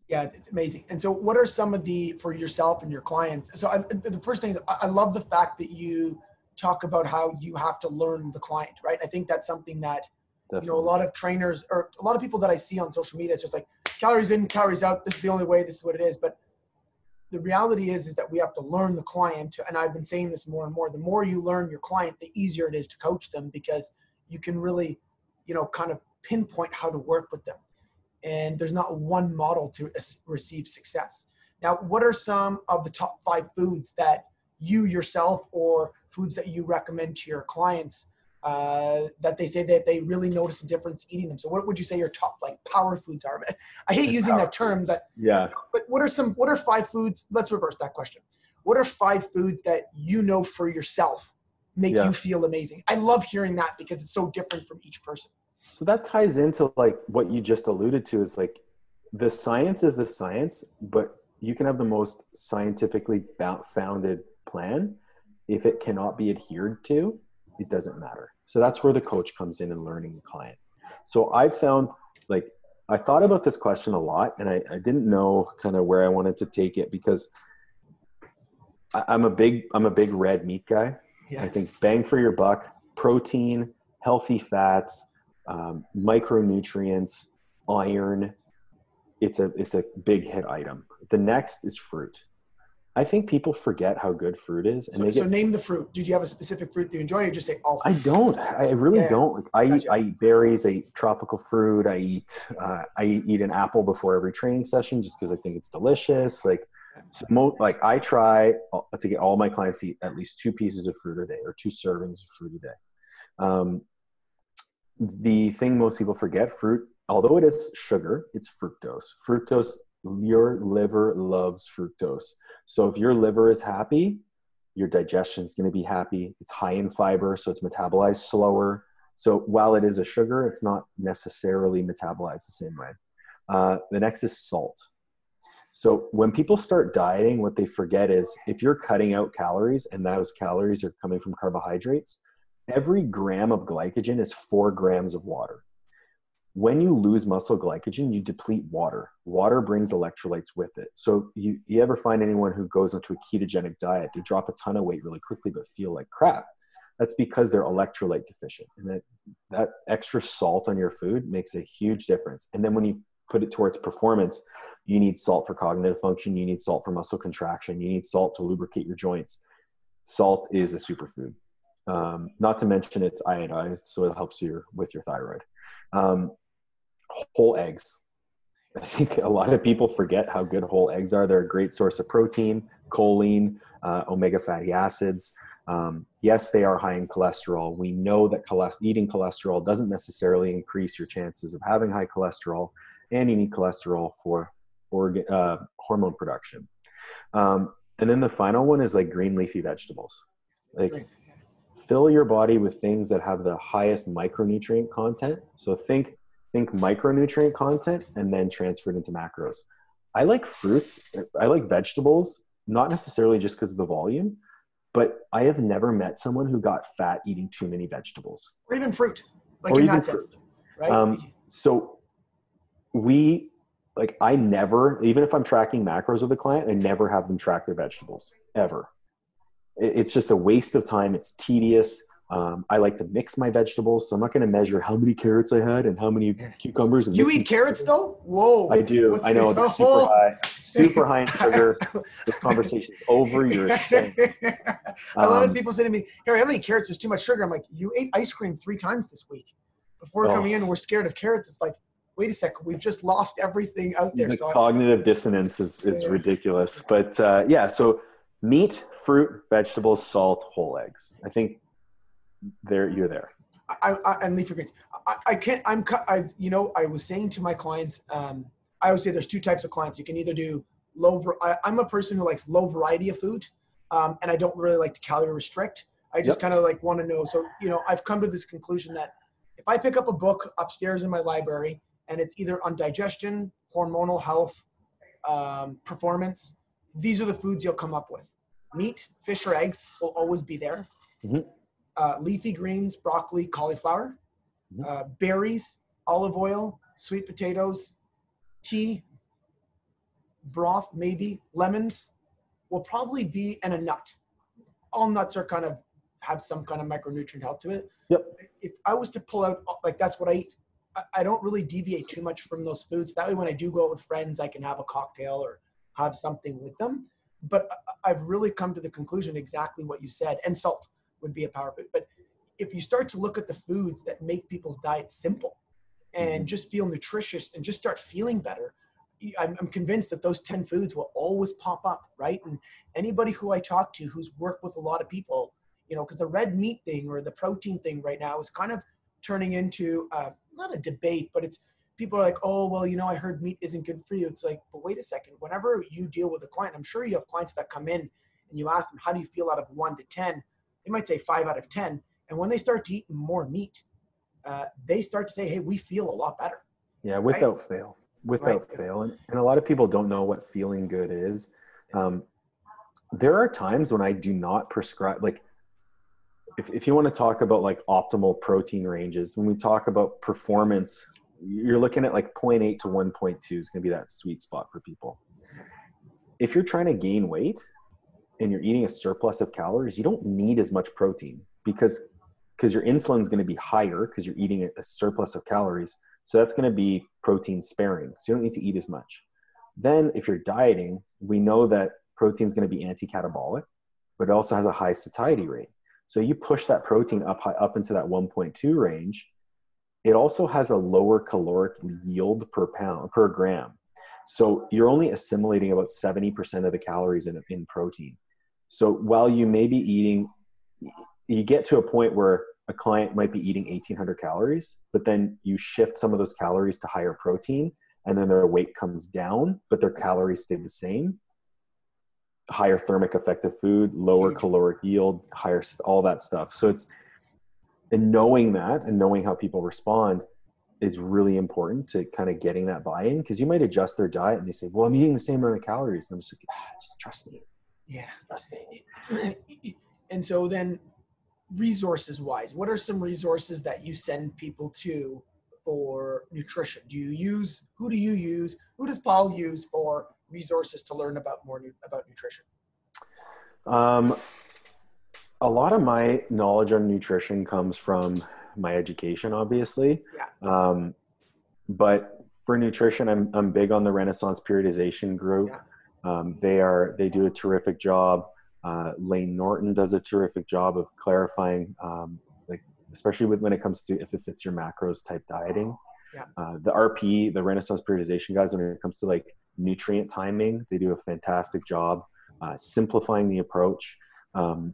Yeah, it's amazing. And so, what are some of the for yourself and your clients? So, I, the first thing is, I I love the fact that you talk about how you have to learn the client, right? I think that's something that you know a lot of trainers or a lot of people that I see on social media. It's just like calories in, calories out. This is the only way. This is what it is. But the reality is, is that we have to learn the client. And I've been saying this more and more. The more you learn your client, the easier it is to coach them because you can really, you know, kind of pinpoint how to work with them and there's not one model to receive success. Now, what are some of the top five foods that you yourself or foods that you recommend to your clients uh, that they say that they really notice a difference eating them? So, what would you say your top like power foods are? I hate using Power that term, foods. but Yeah. but what are some what are five foods? Let's reverse that question. What are five foods that you know for yourself make Yeah. you feel amazing? I love hearing that because it's so different from each person. So that ties into like what you just alluded to is like the science is the science, but you can have the most scientifically founded plan. If it cannot be adhered to, it doesn't matter. So that's where the coach comes in and learning the client. So I've found like I thought about this question a lot and I, I didn't know kind of where I wanted to take it because I, I'm a big I'm a big red meat guy. Yeah. I think bang for your buck, protein, healthy fats, um, micronutrients, iron. It's a it's a big hit item. The next is fruit. I think people forget how good fruit is, and So, they so name the fruit. Did you have a specific fruit that you enjoy, or just say all? I don't. I really Yeah. don't. I eat, Gotcha. I eat berries. I eat tropical fruit. I eat. Uh, I eat an apple before every training session just because I think it's delicious. Like, so mo- like I try to get all my clients to eat at least two pieces of fruit a day or two servings of fruit a day. Um, the thing most people forget, fruit, although it is sugar, it's fructose. Fructose, your liver loves fructose. So if your liver is happy, your digestion is going to be happy. It's high in fiber, so it's metabolized slower. So while it is a sugar, it's not necessarily metabolized the same way. Uh, the next is salt. So when people start dieting, what they forget is if you're cutting out calories and those calories are coming from carbohydrates, every gram of glycogen is four grams of water. When you lose muscle glycogen, you deplete water. Water brings electrolytes with it. So you, you ever find anyone who goes into a ketogenic diet, they drop a ton of weight really quickly but feel like crap. That's because they're electrolyte deficient. And that, that extra salt on your food makes a huge difference. And then when you put it towards performance, you need salt for cognitive function, you need salt for muscle contraction, you need salt to lubricate your joints. Salt is a superfood. Um, not to mention it's iodized, so it helps you with your thyroid. Um, whole eggs. I think a lot of people forget how good whole eggs are. They're a great source of protein, choline, uh, omega fatty acids. Um, yes, they are high in cholesterol. We know that cholest- eating cholesterol doesn't necessarily increase your chances of having high cholesterol, and you need cholesterol for organ, uh, hormone production. Um, and then the final one is like green leafy vegetables. Like fill your body with things that have the highest micronutrient content. So think think micronutrient content and then transfer it into macros. I like fruits. I like vegetables, not necessarily just because of the volume, but I have never met someone who got fat eating too many vegetables. or even fruit, like Or in that sense, right? Um, so we like I never, even if I'm tracking macros with a client, I never have them track their vegetables ever. It's just a waste of time. It's tedious. Um, I like to mix my vegetables, so I'm not going to measure how many carrots I had and how many cucumbers. And you eat carrots though? Whoa! I do. What's I know they're super high, super high in sugar. This conversation is over. You're ashamed. I love Um, it. People say to me, Hari, I don't eat carrots. There's too much sugar. I'm like, you ate ice cream three times this week. Before Oh. coming in, we're scared of carrots. It's like, wait a second, we've just lost everything out there. the So cognitive dissonance is, is Yeah. ridiculous. But uh, yeah, so meat, fruit, vegetables, salt, whole eggs. I think there you're there. I, I and leafy greens. I, I can't. I'm. I. You know. I was saying to my clients. Um, I always say there's two types of clients. You can either do low. I, I'm a person who likes low variety of food, um, and I don't really like to calorie restrict. I just Yep. kind of like want to know. So, you know, I've come to this conclusion that if I pick up a book upstairs in my library and it's either on digestion, hormonal health, um, performance, these are the foods you'll come up with. Meat, fish, or eggs will always be there. Mhm. Uh, leafy greens, broccoli, cauliflower, Mhm. uh, berries, olive oil, sweet potatoes, tea, broth, maybe lemons will probably be and a nut. All nuts are kind of have some kind of micronutrient health to it. Yep. If I was to pull out like that's what I eat, I, I don't really deviate too much from those foods. That way, when I do go out with friends, I can have a cocktail or have something with them. But I- I've really come to the conclusion exactly what you said, and salt would be a power food. But if you start to look at the foods that make people's diet simple and Mhm. just feel nutritious and just start feeling better, I'm, I'm convinced that those 10 foods will always pop up, right? And anybody who I talk to who's worked with a lot of people, you know, because the red meat thing or the protein thing right now is kind of turning into uh, not a debate, but it's people are like, oh, well, you know, I heard meat isn't good for you. It's like, but wait a second. Whenever you deal with a client, I'm sure you have clients that come in and you ask them, how do you feel out of one to 10? They might say five out of 10. And when they start to eat more meat, uh, they start to say, hey, we feel a lot better. Yeah, without fail. Without Right. fail. And, and a lot of people don't know what feeling good is. Um, there are times when I do not prescribe, like, if, if you want to talk about like optimal protein ranges, when we talk about performance, you're looking at like 0.8 to 1.2 is going to be that sweet spot for people. If you're trying to gain weight and you're eating a surplus of calories, you don't need as much protein because because your insulin is going to be higher because you're eating a, surplus of calories. So that's going to be protein sparing. So you don't need to eat as much. Then, if you're dieting, we know that protein is going to be anti-catabolic, but it also has a high satiety rate. So you push that protein up high, up into that 1.2 range. It also has a lower caloric yield per pound per gram. So you're only assimilating about 70% of the calories in, in protein. So while you may be eating, you get to a point where a client might be eating 1800 calories, but then you shift some of those calories to higher protein and then their weight comes down, but their calories stay the same. Higher thermic effective food, lower caloric yield, higher, all that stuff. So it's, and knowing that and knowing how people respond is really important to kind of getting that buy-in because you might adjust their diet and they say, well, I'm eating the same amount of calories. And I'm just like, ah, just trust me, Yeah. and so then resources wise what are some resources that you send people to for nutrition do you use who do you use who does paul use for resources to learn about more nu- about nutrition Um, a lot of my knowledge on nutrition comes from my education, obviously. Yeah. Um, but for nutrition, I'm I'm big on the Renaissance Periodization Group. Yeah. Um, they are they do a terrific job. Uh, Layne Norton does a terrific job of clarifying, um, like especially with when it comes to if it fits your macros type dieting. Yeah. Uh, the RP, the Renaissance Periodization guys, when it comes to like nutrient timing, they do a fantastic job uh, simplifying the approach. Um,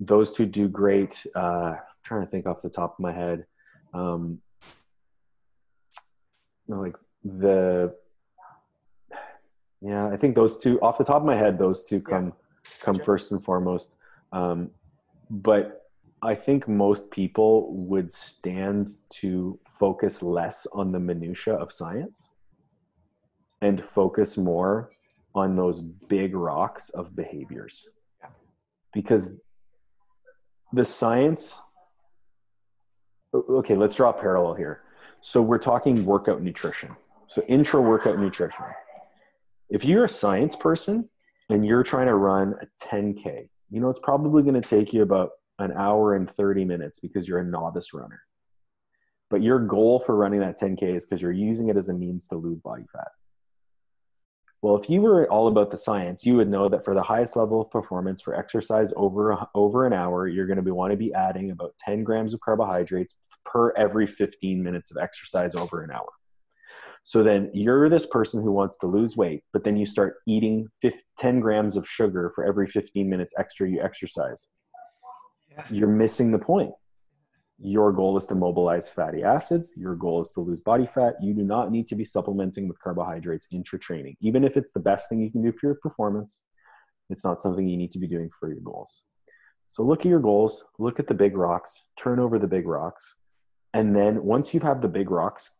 those two do great. Uh, I'm trying to think off the top of my head. Um, like the yeah, I think those two off the top of my head, those two come come Gotcha. first and foremost. Um, but I think most people would stand to focus less on the minutia of science and focus more on those big rocks of behaviors. Yeah. Because the science okay, let's draw a parallel here. So we're talking workout nutrition. So intra workout nutrition. If you're a science person and you're trying to run a 10K, you know, it's probably going to take you about an hour and 30 minutes because you're a novice runner. But your goal for running that 10K is because you're using it as a means to lose body fat. Well, if you were all about the science, you would know that for the highest level of performance for exercise over over an hour, you're going to be want to be adding about 10 grams of carbohydrates per every 15 minutes of exercise over an hour. So then you're this person who wants to lose weight, but then you start eating 50, 10 grams of sugar for every 15 minutes extra you exercise. Yeah. You're missing the point. Your goal is to mobilize fatty acids. Your goal is to lose body fat. You do not need to be supplementing with carbohydrates intra training. Even if it's the best thing you can do for your performance, it's not something you need to be doing for your goals. So look at your goals, look at the big rocks, turn over the big rocks. And then once you have the big rocks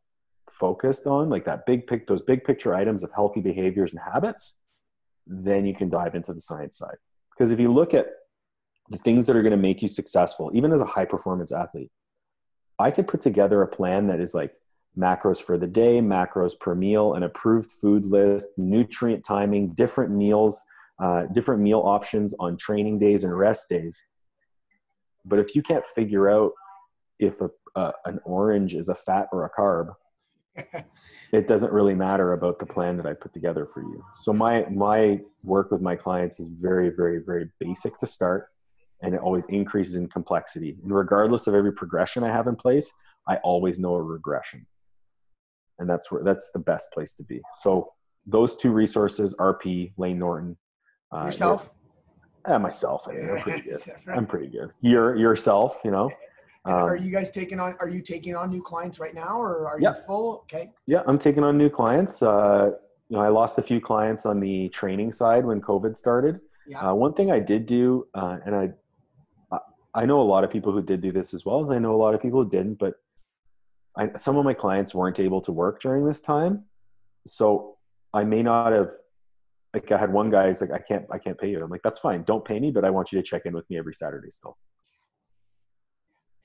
focused on, like that big pick, those big picture items of healthy behaviors and habits, then you can dive into the science side. Because if you look at the things that are going to make you successful, even as a high performance athlete, I could put together a plan that is like macros for the day, macros per meal, an approved food list, nutrient timing, different meals, uh, different meal options on training days and rest days. But if you can't figure out if a, uh, an orange is a fat or a carb, it doesn't really matter about the plan that I put together for you. So my my work with my clients is very very very basic to start and it always increases in complexity. And regardless of every progression I have in place, I always know a regression. And that's where that's the best place to be. So those two resources, RP, Layne Norton, uh, yourself? Yeah, myself. I mean, I'm pretty good. I'm pretty good. Your yourself, you know. Um, are you guys taking on? Are you taking on new clients right now, or are yeah. you full? Okay. Yeah, I'm taking on new clients. Uh, you know, I lost a few clients on the training side when COVID started. Yeah. Uh, one thing I did do, uh, and I, I know a lot of people who did do this as well as I know a lot of people who didn't, but I, some of my clients weren't able to work during this time, so I may not have like I had one guy, he's like, I can't, I can't pay you. I'm like, that's fine. Don't pay me, but I want you to check in with me every Saturday still.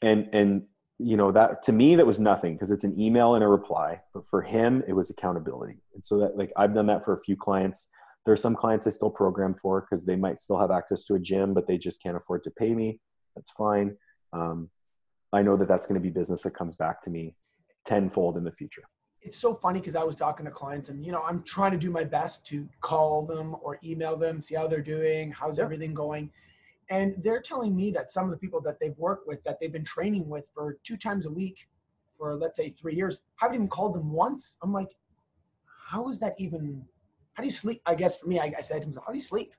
And, and, you know, that to me, that was nothing because it's an email and a reply, but for him, it was accountability. And so that like, I've done that for a few clients. There are some clients I still program for because they might still have access to a gym, but they just can't afford to pay me. That's fine. Um, I know that that's going to be business that comes back to me tenfold in the future it's so funny because I was talking to clients and you know I'm trying to do my best to call them or email them, see how they're doing, how's everything going, and they're telling me that some of the people that they've worked with, that they've been training with for two times a week, for let's say three years, haven't even called them once. I'm like, how is that even? How do you sleep? I guess for me, I, I said to myself, how do you sleep,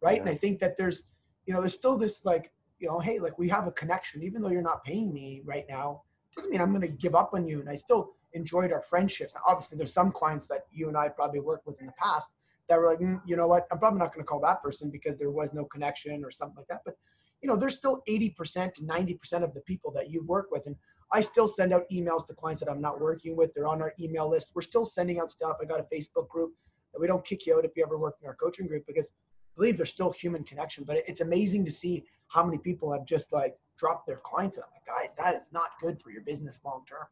right? Yeah. And I think that there's, you know, there's still this like, you know, hey, like we have a connection, even though you're not paying me right now, doesn't mean I'm going to give up on you. And I still enjoyed our friendships. Now, obviously, there's some clients that you and I probably worked with in the past that were like, mm, you know what, I'm probably not going to call that person because there was no connection or something like that. But you know, there's still 80% to 90% of the people that you work with, and I still send out emails to clients that I'm not working with. They're on our email list. We're still sending out stuff. I got a Facebook group that we don't kick you out if you ever work in our coaching group because I believe there's still human connection. But it's amazing to see how many people have just like dropped their clients. And I'm like, guys, that is not good for your business long term.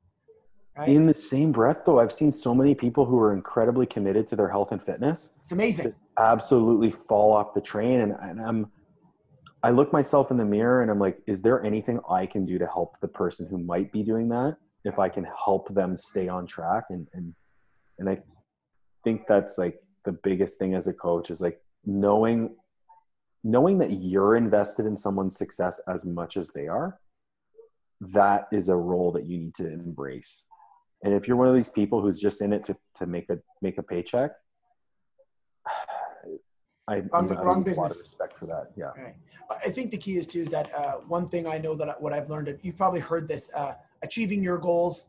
Right? In the same breath, though, I've seen so many people who are incredibly committed to their health and fitness. It's amazing. absolutely fall off the train, and, and I'm. I look myself in the mirror and I'm like, is there anything I can do to help the person who might be doing that? If I can help them stay on track, and and and I think that's like the biggest thing as a coach is like knowing knowing that you're invested in someone's success as much as they are that is a role that you need to embrace and if you're one of these people who's just in it to, to make a make a paycheck, I, wrong, wrong business. a lot of respect for that. Yeah. Right. I think the key is too that uh, one thing I know that what I've learned, and you've probably heard this, uh, achieving your goals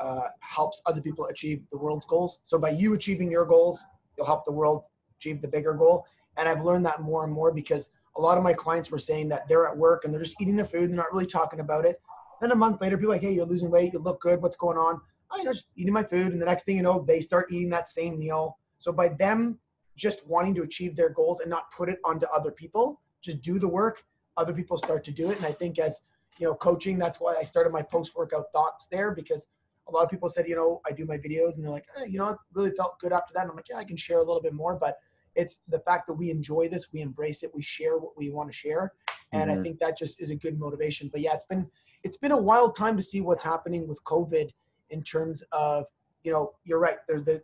uh, helps other people achieve the world's goals. So by you achieving your goals, you'll help the world achieve the bigger goal. And I've learned that more and more because a lot of my clients were saying that they're at work and they're just eating their food. They're not really talking about it. Then a month later, people are like, hey, you're losing weight. You look good. What's going on? I know, just eating my food. And the next thing you know, they start eating that same meal. So by them just wanting to achieve their goals and not put it onto other people, just do the work, other people start to do it. And I think as, you know, coaching, that's why I started my post-workout thoughts there because a lot of people said, you know, I do my videos and they're like, eh, you know, it really felt good after that. And I'm like, yeah, I can share a little bit more, but it's the fact that we enjoy this, we embrace it, we share what we want to share. And mm-hmm. I think that just is a good motivation. But yeah, it's been, it's been a wild time to see what's happening with COVID in terms of you know you're right there's the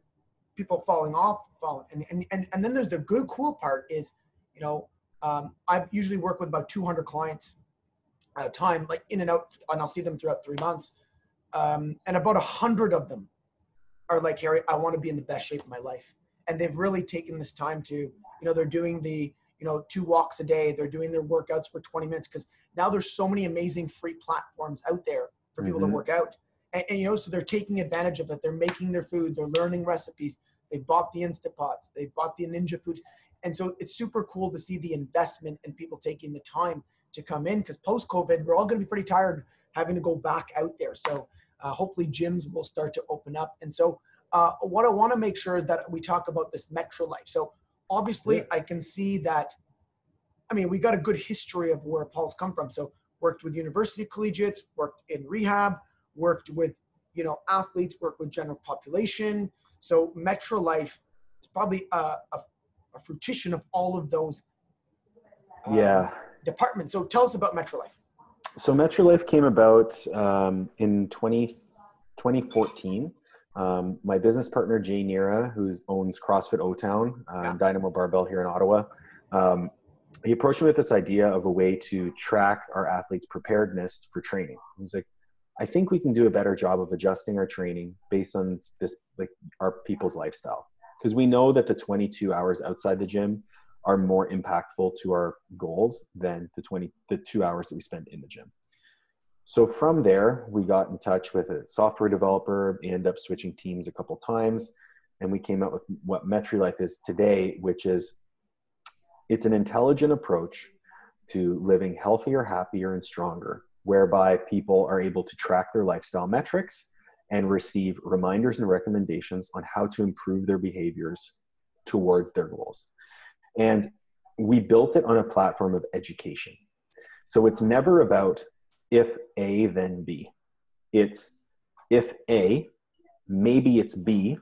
people falling off falling and and and, and then there's the good cool part is you know um, i usually work with about 200 clients at a time like in and out and i'll see them throughout three months um, and about a hundred of them are like Hari i want to be in the best shape of my life and they've really taken this time to you know they're doing the you know two walks a day they're doing their workouts for 20 minutes because now there's so many amazing free platforms out there for people mm-hmm. to work out and, and, you know so they're taking advantage of it they're making their food they're learning recipes they bought the instapots they bought the ninja food and so it's super cool to see the investment and people taking the time to come in because post COVID, we're all going to be pretty tired having to go back out there. So uh, hopefully gyms will start to open up. And so uh, what I want to make sure is that we talk about this MetriLife. So obviously, yeah. I can see that. I mean, we got a good history of where Paul's come from. So worked with university collegiates, worked in rehab, worked with you know athletes, worked with general population. So MetriLife is probably a, a, a fruition of all of those. Um, yeah. Departments. So tell us about MetriLife. So MetriLife came about um, in 20, 2014 um, my business partner Jay Nira, who owns CrossFit O Town, uh, yeah. Dynamo Barbell here in Ottawa, um, he approached me with this idea of a way to track our athletes' preparedness for training. He was like, "I think we can do a better job of adjusting our training based on this, like our people's lifestyle, because we know that the 22 hours outside the gym are more impactful to our goals than the 20 the two hours that we spend in the gym." So from there, we got in touch with a software developer, ended up switching teams a couple times, and we came up with what MetriLife is today, which is it's an intelligent approach to living healthier, happier, and stronger, whereby people are able to track their lifestyle metrics and receive reminders and recommendations on how to improve their behaviors towards their goals. And we built it on a platform of education. So it's never about if A, then B. It's if A, maybe it's B,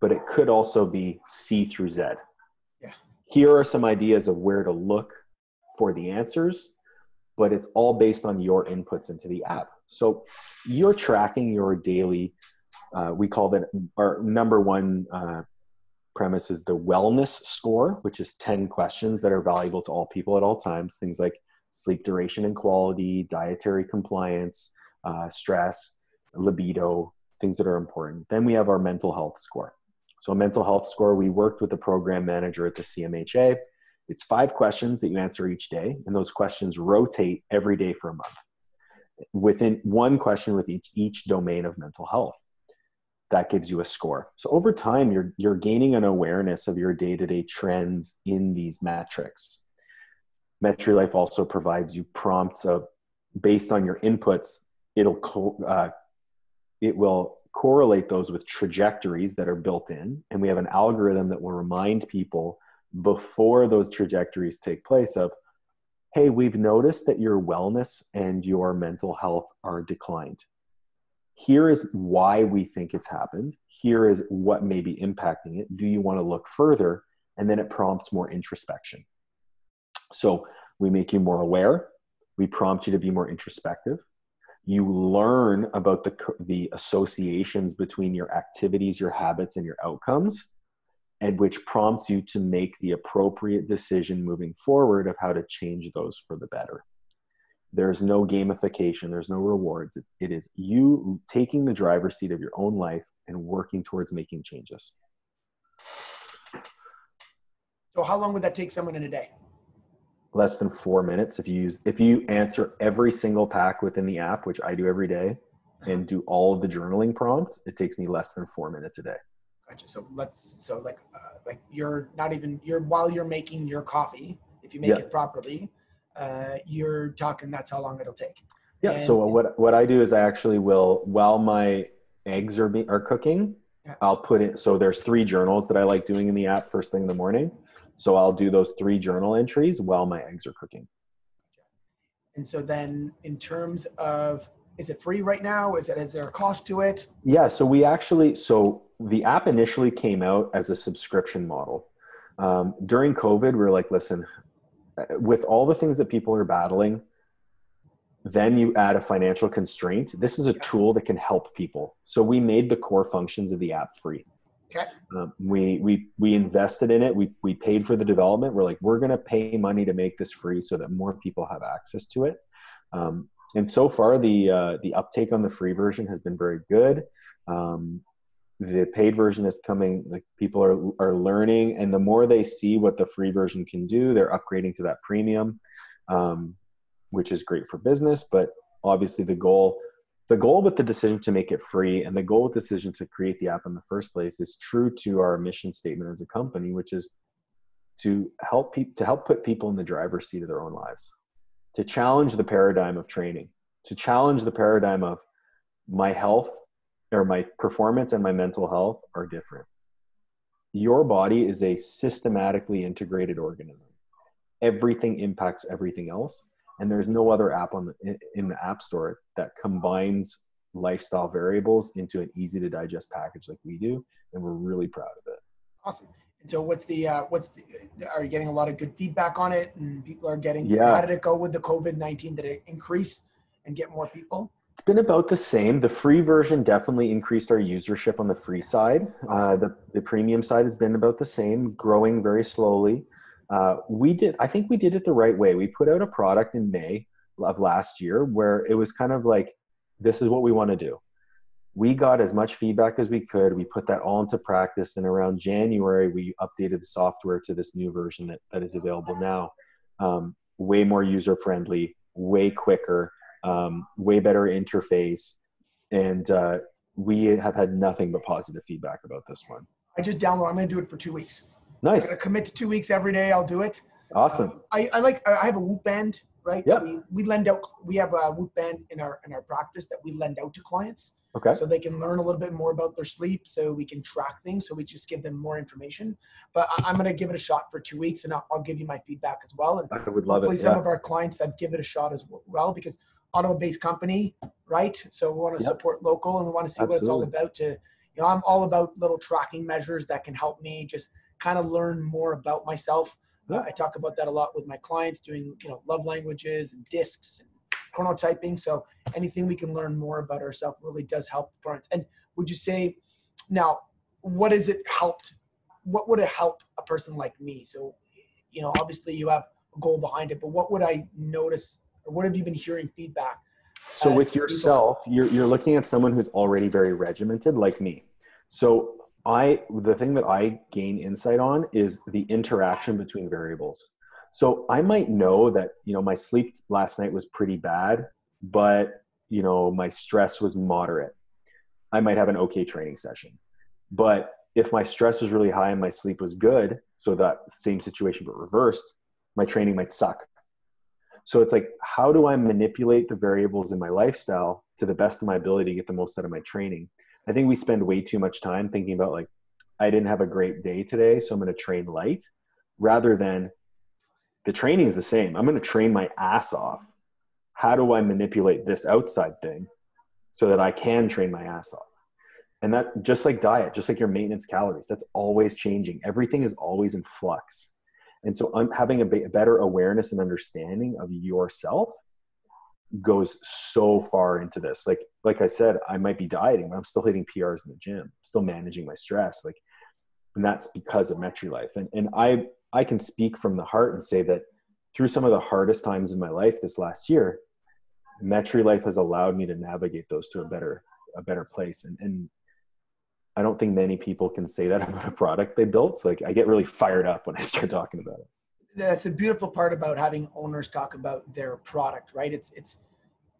but it could also be C through Z. Yeah. Here are some ideas of where to look for the answers, but it's all based on your inputs into the app. So you're tracking your daily, uh, we call that our number one uh, premise is the wellness score, which is 10 questions that are valuable to all people at all times. Things like sleep duration and quality, dietary compliance, uh, stress, libido, things that are important. Then we have our mental health score. So, a mental health score, we worked with the program manager at the CMHA. It's five questions that you answer each day, and those questions rotate every day for a month. Within one question with each, each domain of mental health. That gives you a score. So over time, you're, you're gaining an awareness of your day to day trends in these metrics MetriLife also provides you prompts of based on your inputs. It'll uh, it will correlate those with trajectories that are built in, and we have an algorithm that will remind people before those trajectories take place of, hey, we've noticed that your wellness and your mental health are declined. Here is why we think it's happened. Here is what may be impacting it. Do you want to look further? And then it prompts more introspection. So we make you more aware. We prompt you to be more introspective. You learn about the, the associations between your activities, your habits, and your outcomes, and which prompts you to make the appropriate decision moving forward of how to change those for the better. There's no gamification, there's no rewards. it, is you taking the driver's seat of your own life and working towards making changes. So, how long would that take someone in a day? less than four minutes if you use if you answer every single pack within the app which i do every day and uh-huh. do all of the journaling prompts it takes me less than four minutes a day gotcha so let's so like uh, like you're not even you're while you're making your coffee if you make yeah. it properly uh, you're talking that's how long it'll take yeah and so what what i do is i actually will while my eggs are be, are cooking yeah. i'll put it so there's three journals that i like doing in the app first thing in the morning so I'll do those three journal entries while my eggs are cooking. And so then in terms of is it free right now? Is it is there a cost to it? Yeah, so we actually so the app initially came out as a subscription model. Um, during COVID, we were like, listen, with all the things that people are battling, then you add a financial constraint. This is a tool that can help people. So we made the core functions of the app free. Okay. Um, we we we invested in it. We we paid for the development. We're like we're going to pay money to make this free so that more people have access to it. Um, and so far, the uh, the uptake on the free version has been very good. Um, the paid version is coming. Like people are are learning, and the more they see what the free version can do, they're upgrading to that premium, um, which is great for business. But obviously, the goal the goal with the decision to make it free and the goal with the decision to create the app in the first place is true to our mission statement as a company which is to help people to help put people in the driver's seat of their own lives to challenge the paradigm of training, to challenge the paradigm of my health or my performance and my mental health are different. Your body is a systematically integrated organism. Everything impacts everything else, and there's no other app on the, in the app store that combines lifestyle variables into an easy to digest package like we do, and we're really proud of it. Awesome. And so, what's the uh, what's the, are you getting a lot of good feedback on it, and people are getting? Yeah. How did it go with the COVID nineteen? Did it increase and get more people? It's been about the same. The free version definitely increased our usership on the free side. Awesome. Uh, the, the premium side has been about the same, growing very slowly. Uh, we did, I think we did it the right way. We put out a product in May of last year where it was kind of like, this is what we want to do. We got as much feedback as we could. We put that all into practice. And around January, we updated the software to this new version that, that is available now. Um, way more user friendly, way quicker um, way better interface, and uh, we have had nothing but positive feedback about this one. I just download. I'm going to do it for two weeks. Nice. I'm going to commit to two weeks every day. I'll do it. Awesome. Um, I, I like. I have a Whoop band, right? Yeah. We, we lend out. We have a Whoop band in our in our practice that we lend out to clients. Okay. So they can learn a little bit more about their sleep, so we can track things. So we just give them more information. But I, am going to give it a shot for two weeks, and I'll, I'll, give you my feedback as well. And I would love hopefully it. some yeah. of our clients that give it a shot as well, because Ottawa-based company, right? So we want to Yep. support local and we want to see what it's all about. To you know, I'm all about little tracking measures that can help me just kind of learn more about myself. Uh, I talk about that a lot with my clients, doing you know love languages and discs and chronotyping. So anything we can learn more about ourselves really does help parents. And would you say now, what has it helped? What would it help a person like me? So, you know, obviously you have a goal behind it, but what would I notice or what have you been hearing feedback? So with yourself, you're you're looking at someone who's already very regimented, like me. So I the thing that I gain insight on is the interaction between variables. So I might know that you know my sleep last night was pretty bad, but you know my stress was moderate. I might have an okay training session. But if my stress was really high and my sleep was good, so that same situation but reversed, my training might suck. So it's like, how do I manipulate the variables in my lifestyle to the best of my ability to get the most out of my training? I think we spend way too much time thinking about like, I didn't have a great day today, so I'm going to train light, rather than the training is the same. I'm going to train my ass off. How do I manipulate this outside thing so that I can train my ass off? And that just like diet, just like your maintenance calories, that's always changing. Everything is always in flux. And so um, having a, better awareness and understanding of yourself goes so far into this. Like, like I said, I might be dieting, but I'm still hitting PRs in the gym, still managing my stress. Like, and that's because of MetriLife. And, and I, I can speak from the heart and say that through some of the hardest times in my life this last year, MetriLife has allowed me to navigate those to a better, a better place. And, and I don't think many people can say that about a product they built. Like I get really fired up when I start talking about it. That's the beautiful part about having owners talk about their product, right? It's it's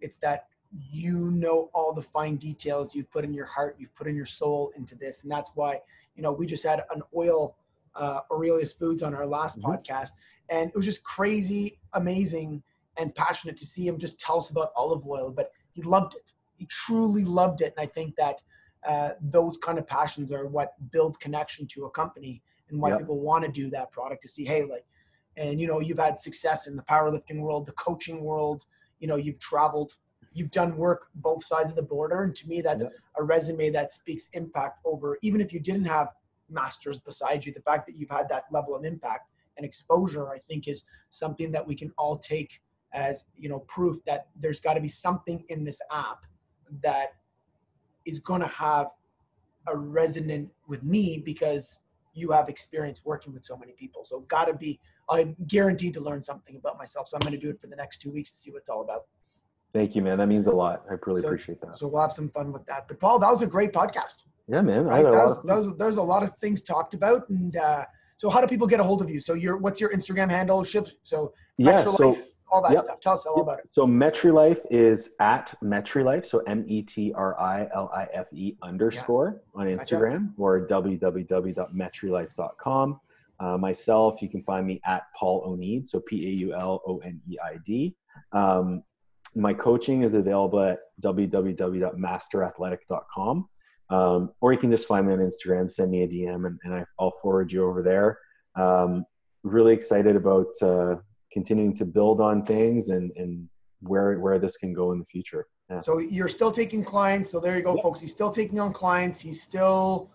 it's that you know all the fine details you've put in your heart, you've put in your soul into this, and that's why you know we just had an oil uh, Aurelius Foods on our last Mhm. podcast, and it was just crazy, amazing, and passionate to see him just tell us about olive oil. But he loved it. He truly loved it, and I think that uh, those kind of passions are what build connection to a company and why Yep. people want to do that product to see, hey, like, and you know, you've had success in the powerlifting world, the coaching world. You know, you've traveled, you've done work both sides of the border, and to me, that's Yep. a resume that speaks impact over. Even if you didn't have masters beside you, the fact that you've had that level of impact and exposure, I think, is something that we can all take as you know proof that there's got to be something in this app that is going to have a resonant with me because you have experience working with so many people. So got to be, I'm guaranteed to learn something about myself. So I'm going to do it for the next two weeks to see what it's all about. Thank you, man. That means a lot. I really So- appreciate that. So we'll have some fun with that. But Paul, that was a great podcast. Yeah, man. I Right? had a That lot was, of that was, there's a lot of things talked about. And uh, so how do people get a hold of you? So your, what's your Instagram handle? So yeah, MetriLife, so all that yep. stuff. Tell us all about it. So MetriLife is at MetriLife, so M E T R I L I F E underscore on Gotcha. Instagram or www.metriLife.com. Uh, myself, you can find me at Paul Oneid, so P A U L O N E I D. Um, my coaching is available at www.masterathletic.com. Um, or you can just find me on Instagram, send me a DM, and, and I'll forward you over there. Um, really excited about uh, continuing to build on things and, and where where this can go in the future. Yeah. So you're still taking clients. So there you go, yep. folks. He's still taking on clients. He's still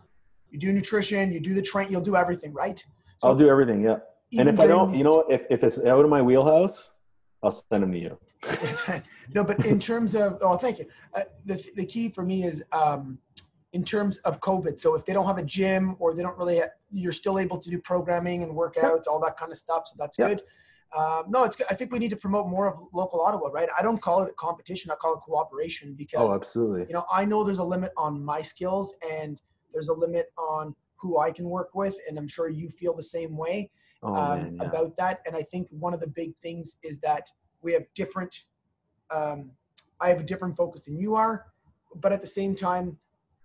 you do nutrition, you do the train, you'll do everything, right? So I'll do everything. Yeah. And if I don't, you know, if if it's out of my wheelhouse, I'll send them to you. no, but in terms of oh, thank you. Uh, the the key for me is um, in terms of COVID. So if they don't have a gym or they don't really, have, you're still able to do programming and workouts, all that kind of stuff. So that's yep. good. Um, no, it's good. I think we need to promote more of local Ottawa, right? I don't call it a competition. I call it cooperation because, oh, absolutely. You know, I know there's a limit on my skills and there's a limit on who I can work with, and I'm sure you feel the same way oh, um, man, yeah. about that. And I think one of the big things is that we have different. Um, I have a different focus than you are, but at the same time,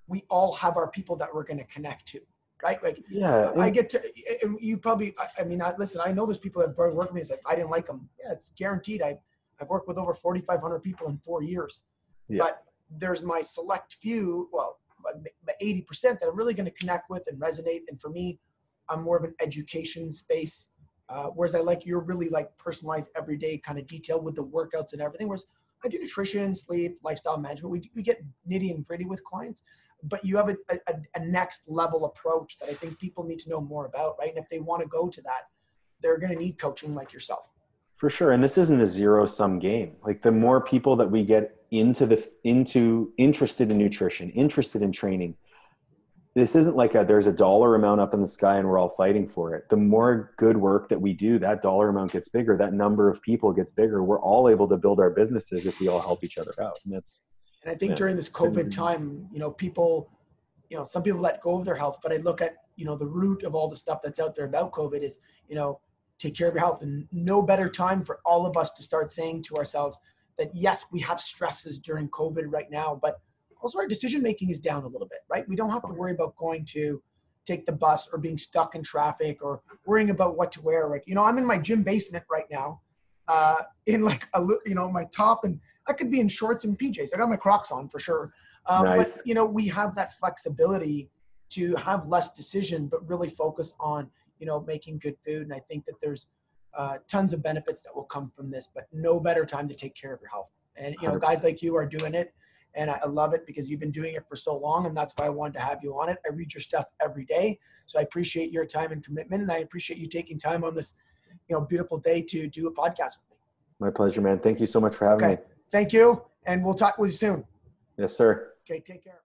we all have our people that we're going to connect to right? Like, yeah, I get to, and you probably, I mean, I, listen, I know there's people that work with me. It's like, I didn't like them. Yeah, it's guaranteed. I, I've worked with over 4,500 people in four years, yeah. but there's my select few, well, 80% that I'm really going to connect with and resonate. And for me, I'm more of an education space. Uh, whereas I like you're really like personalized everyday kind of detail with the workouts and everything. Whereas I do nutrition, sleep, lifestyle management. We, we get nitty and gritty with clients, but you have a, a, a next level approach that I think people need to know more about, right? And if they want to go to that, they're going to need coaching like yourself. For sure, and this isn't a zero sum game. Like the more people that we get into the into interested in nutrition, interested in training, this isn't like a, there's a dollar amount up in the sky and we're all fighting for it. The more good work that we do, that dollar amount gets bigger. That number of people gets bigger. We're all able to build our businesses if we all help each other out. And that's. And I think yeah. during this COVID time, you know, people, you know, some people let go of their health, but I look at, you know, the root of all the stuff that's out there about COVID is, you know, take care of your health. And no better time for all of us to start saying to ourselves that yes, we have stresses during COVID right now, but also our decision making is down a little bit, right? We don't have to worry about going to take the bus or being stuck in traffic or worrying about what to wear. Like, you know, I'm in my gym basement right now, uh, in like a, you know, my top and I could be in shorts and PJs. I got my Crocs on for sure. Um, nice. But you know, we have that flexibility to have less decision, but really focus on, you know, making good food. And I think that there's uh, tons of benefits that will come from this, but no better time to take care of your health. And you know, 100%. guys like you are doing it and I love it because you've been doing it for so long and that's why I wanted to have you on it. I read your stuff every day. So I appreciate your time and commitment and I appreciate you taking time on this, you know, beautiful day to do a podcast with me. My pleasure, man. Thank you so much for having okay. me. Thank you. And we'll talk with you soon. Yes, sir. Okay, take care.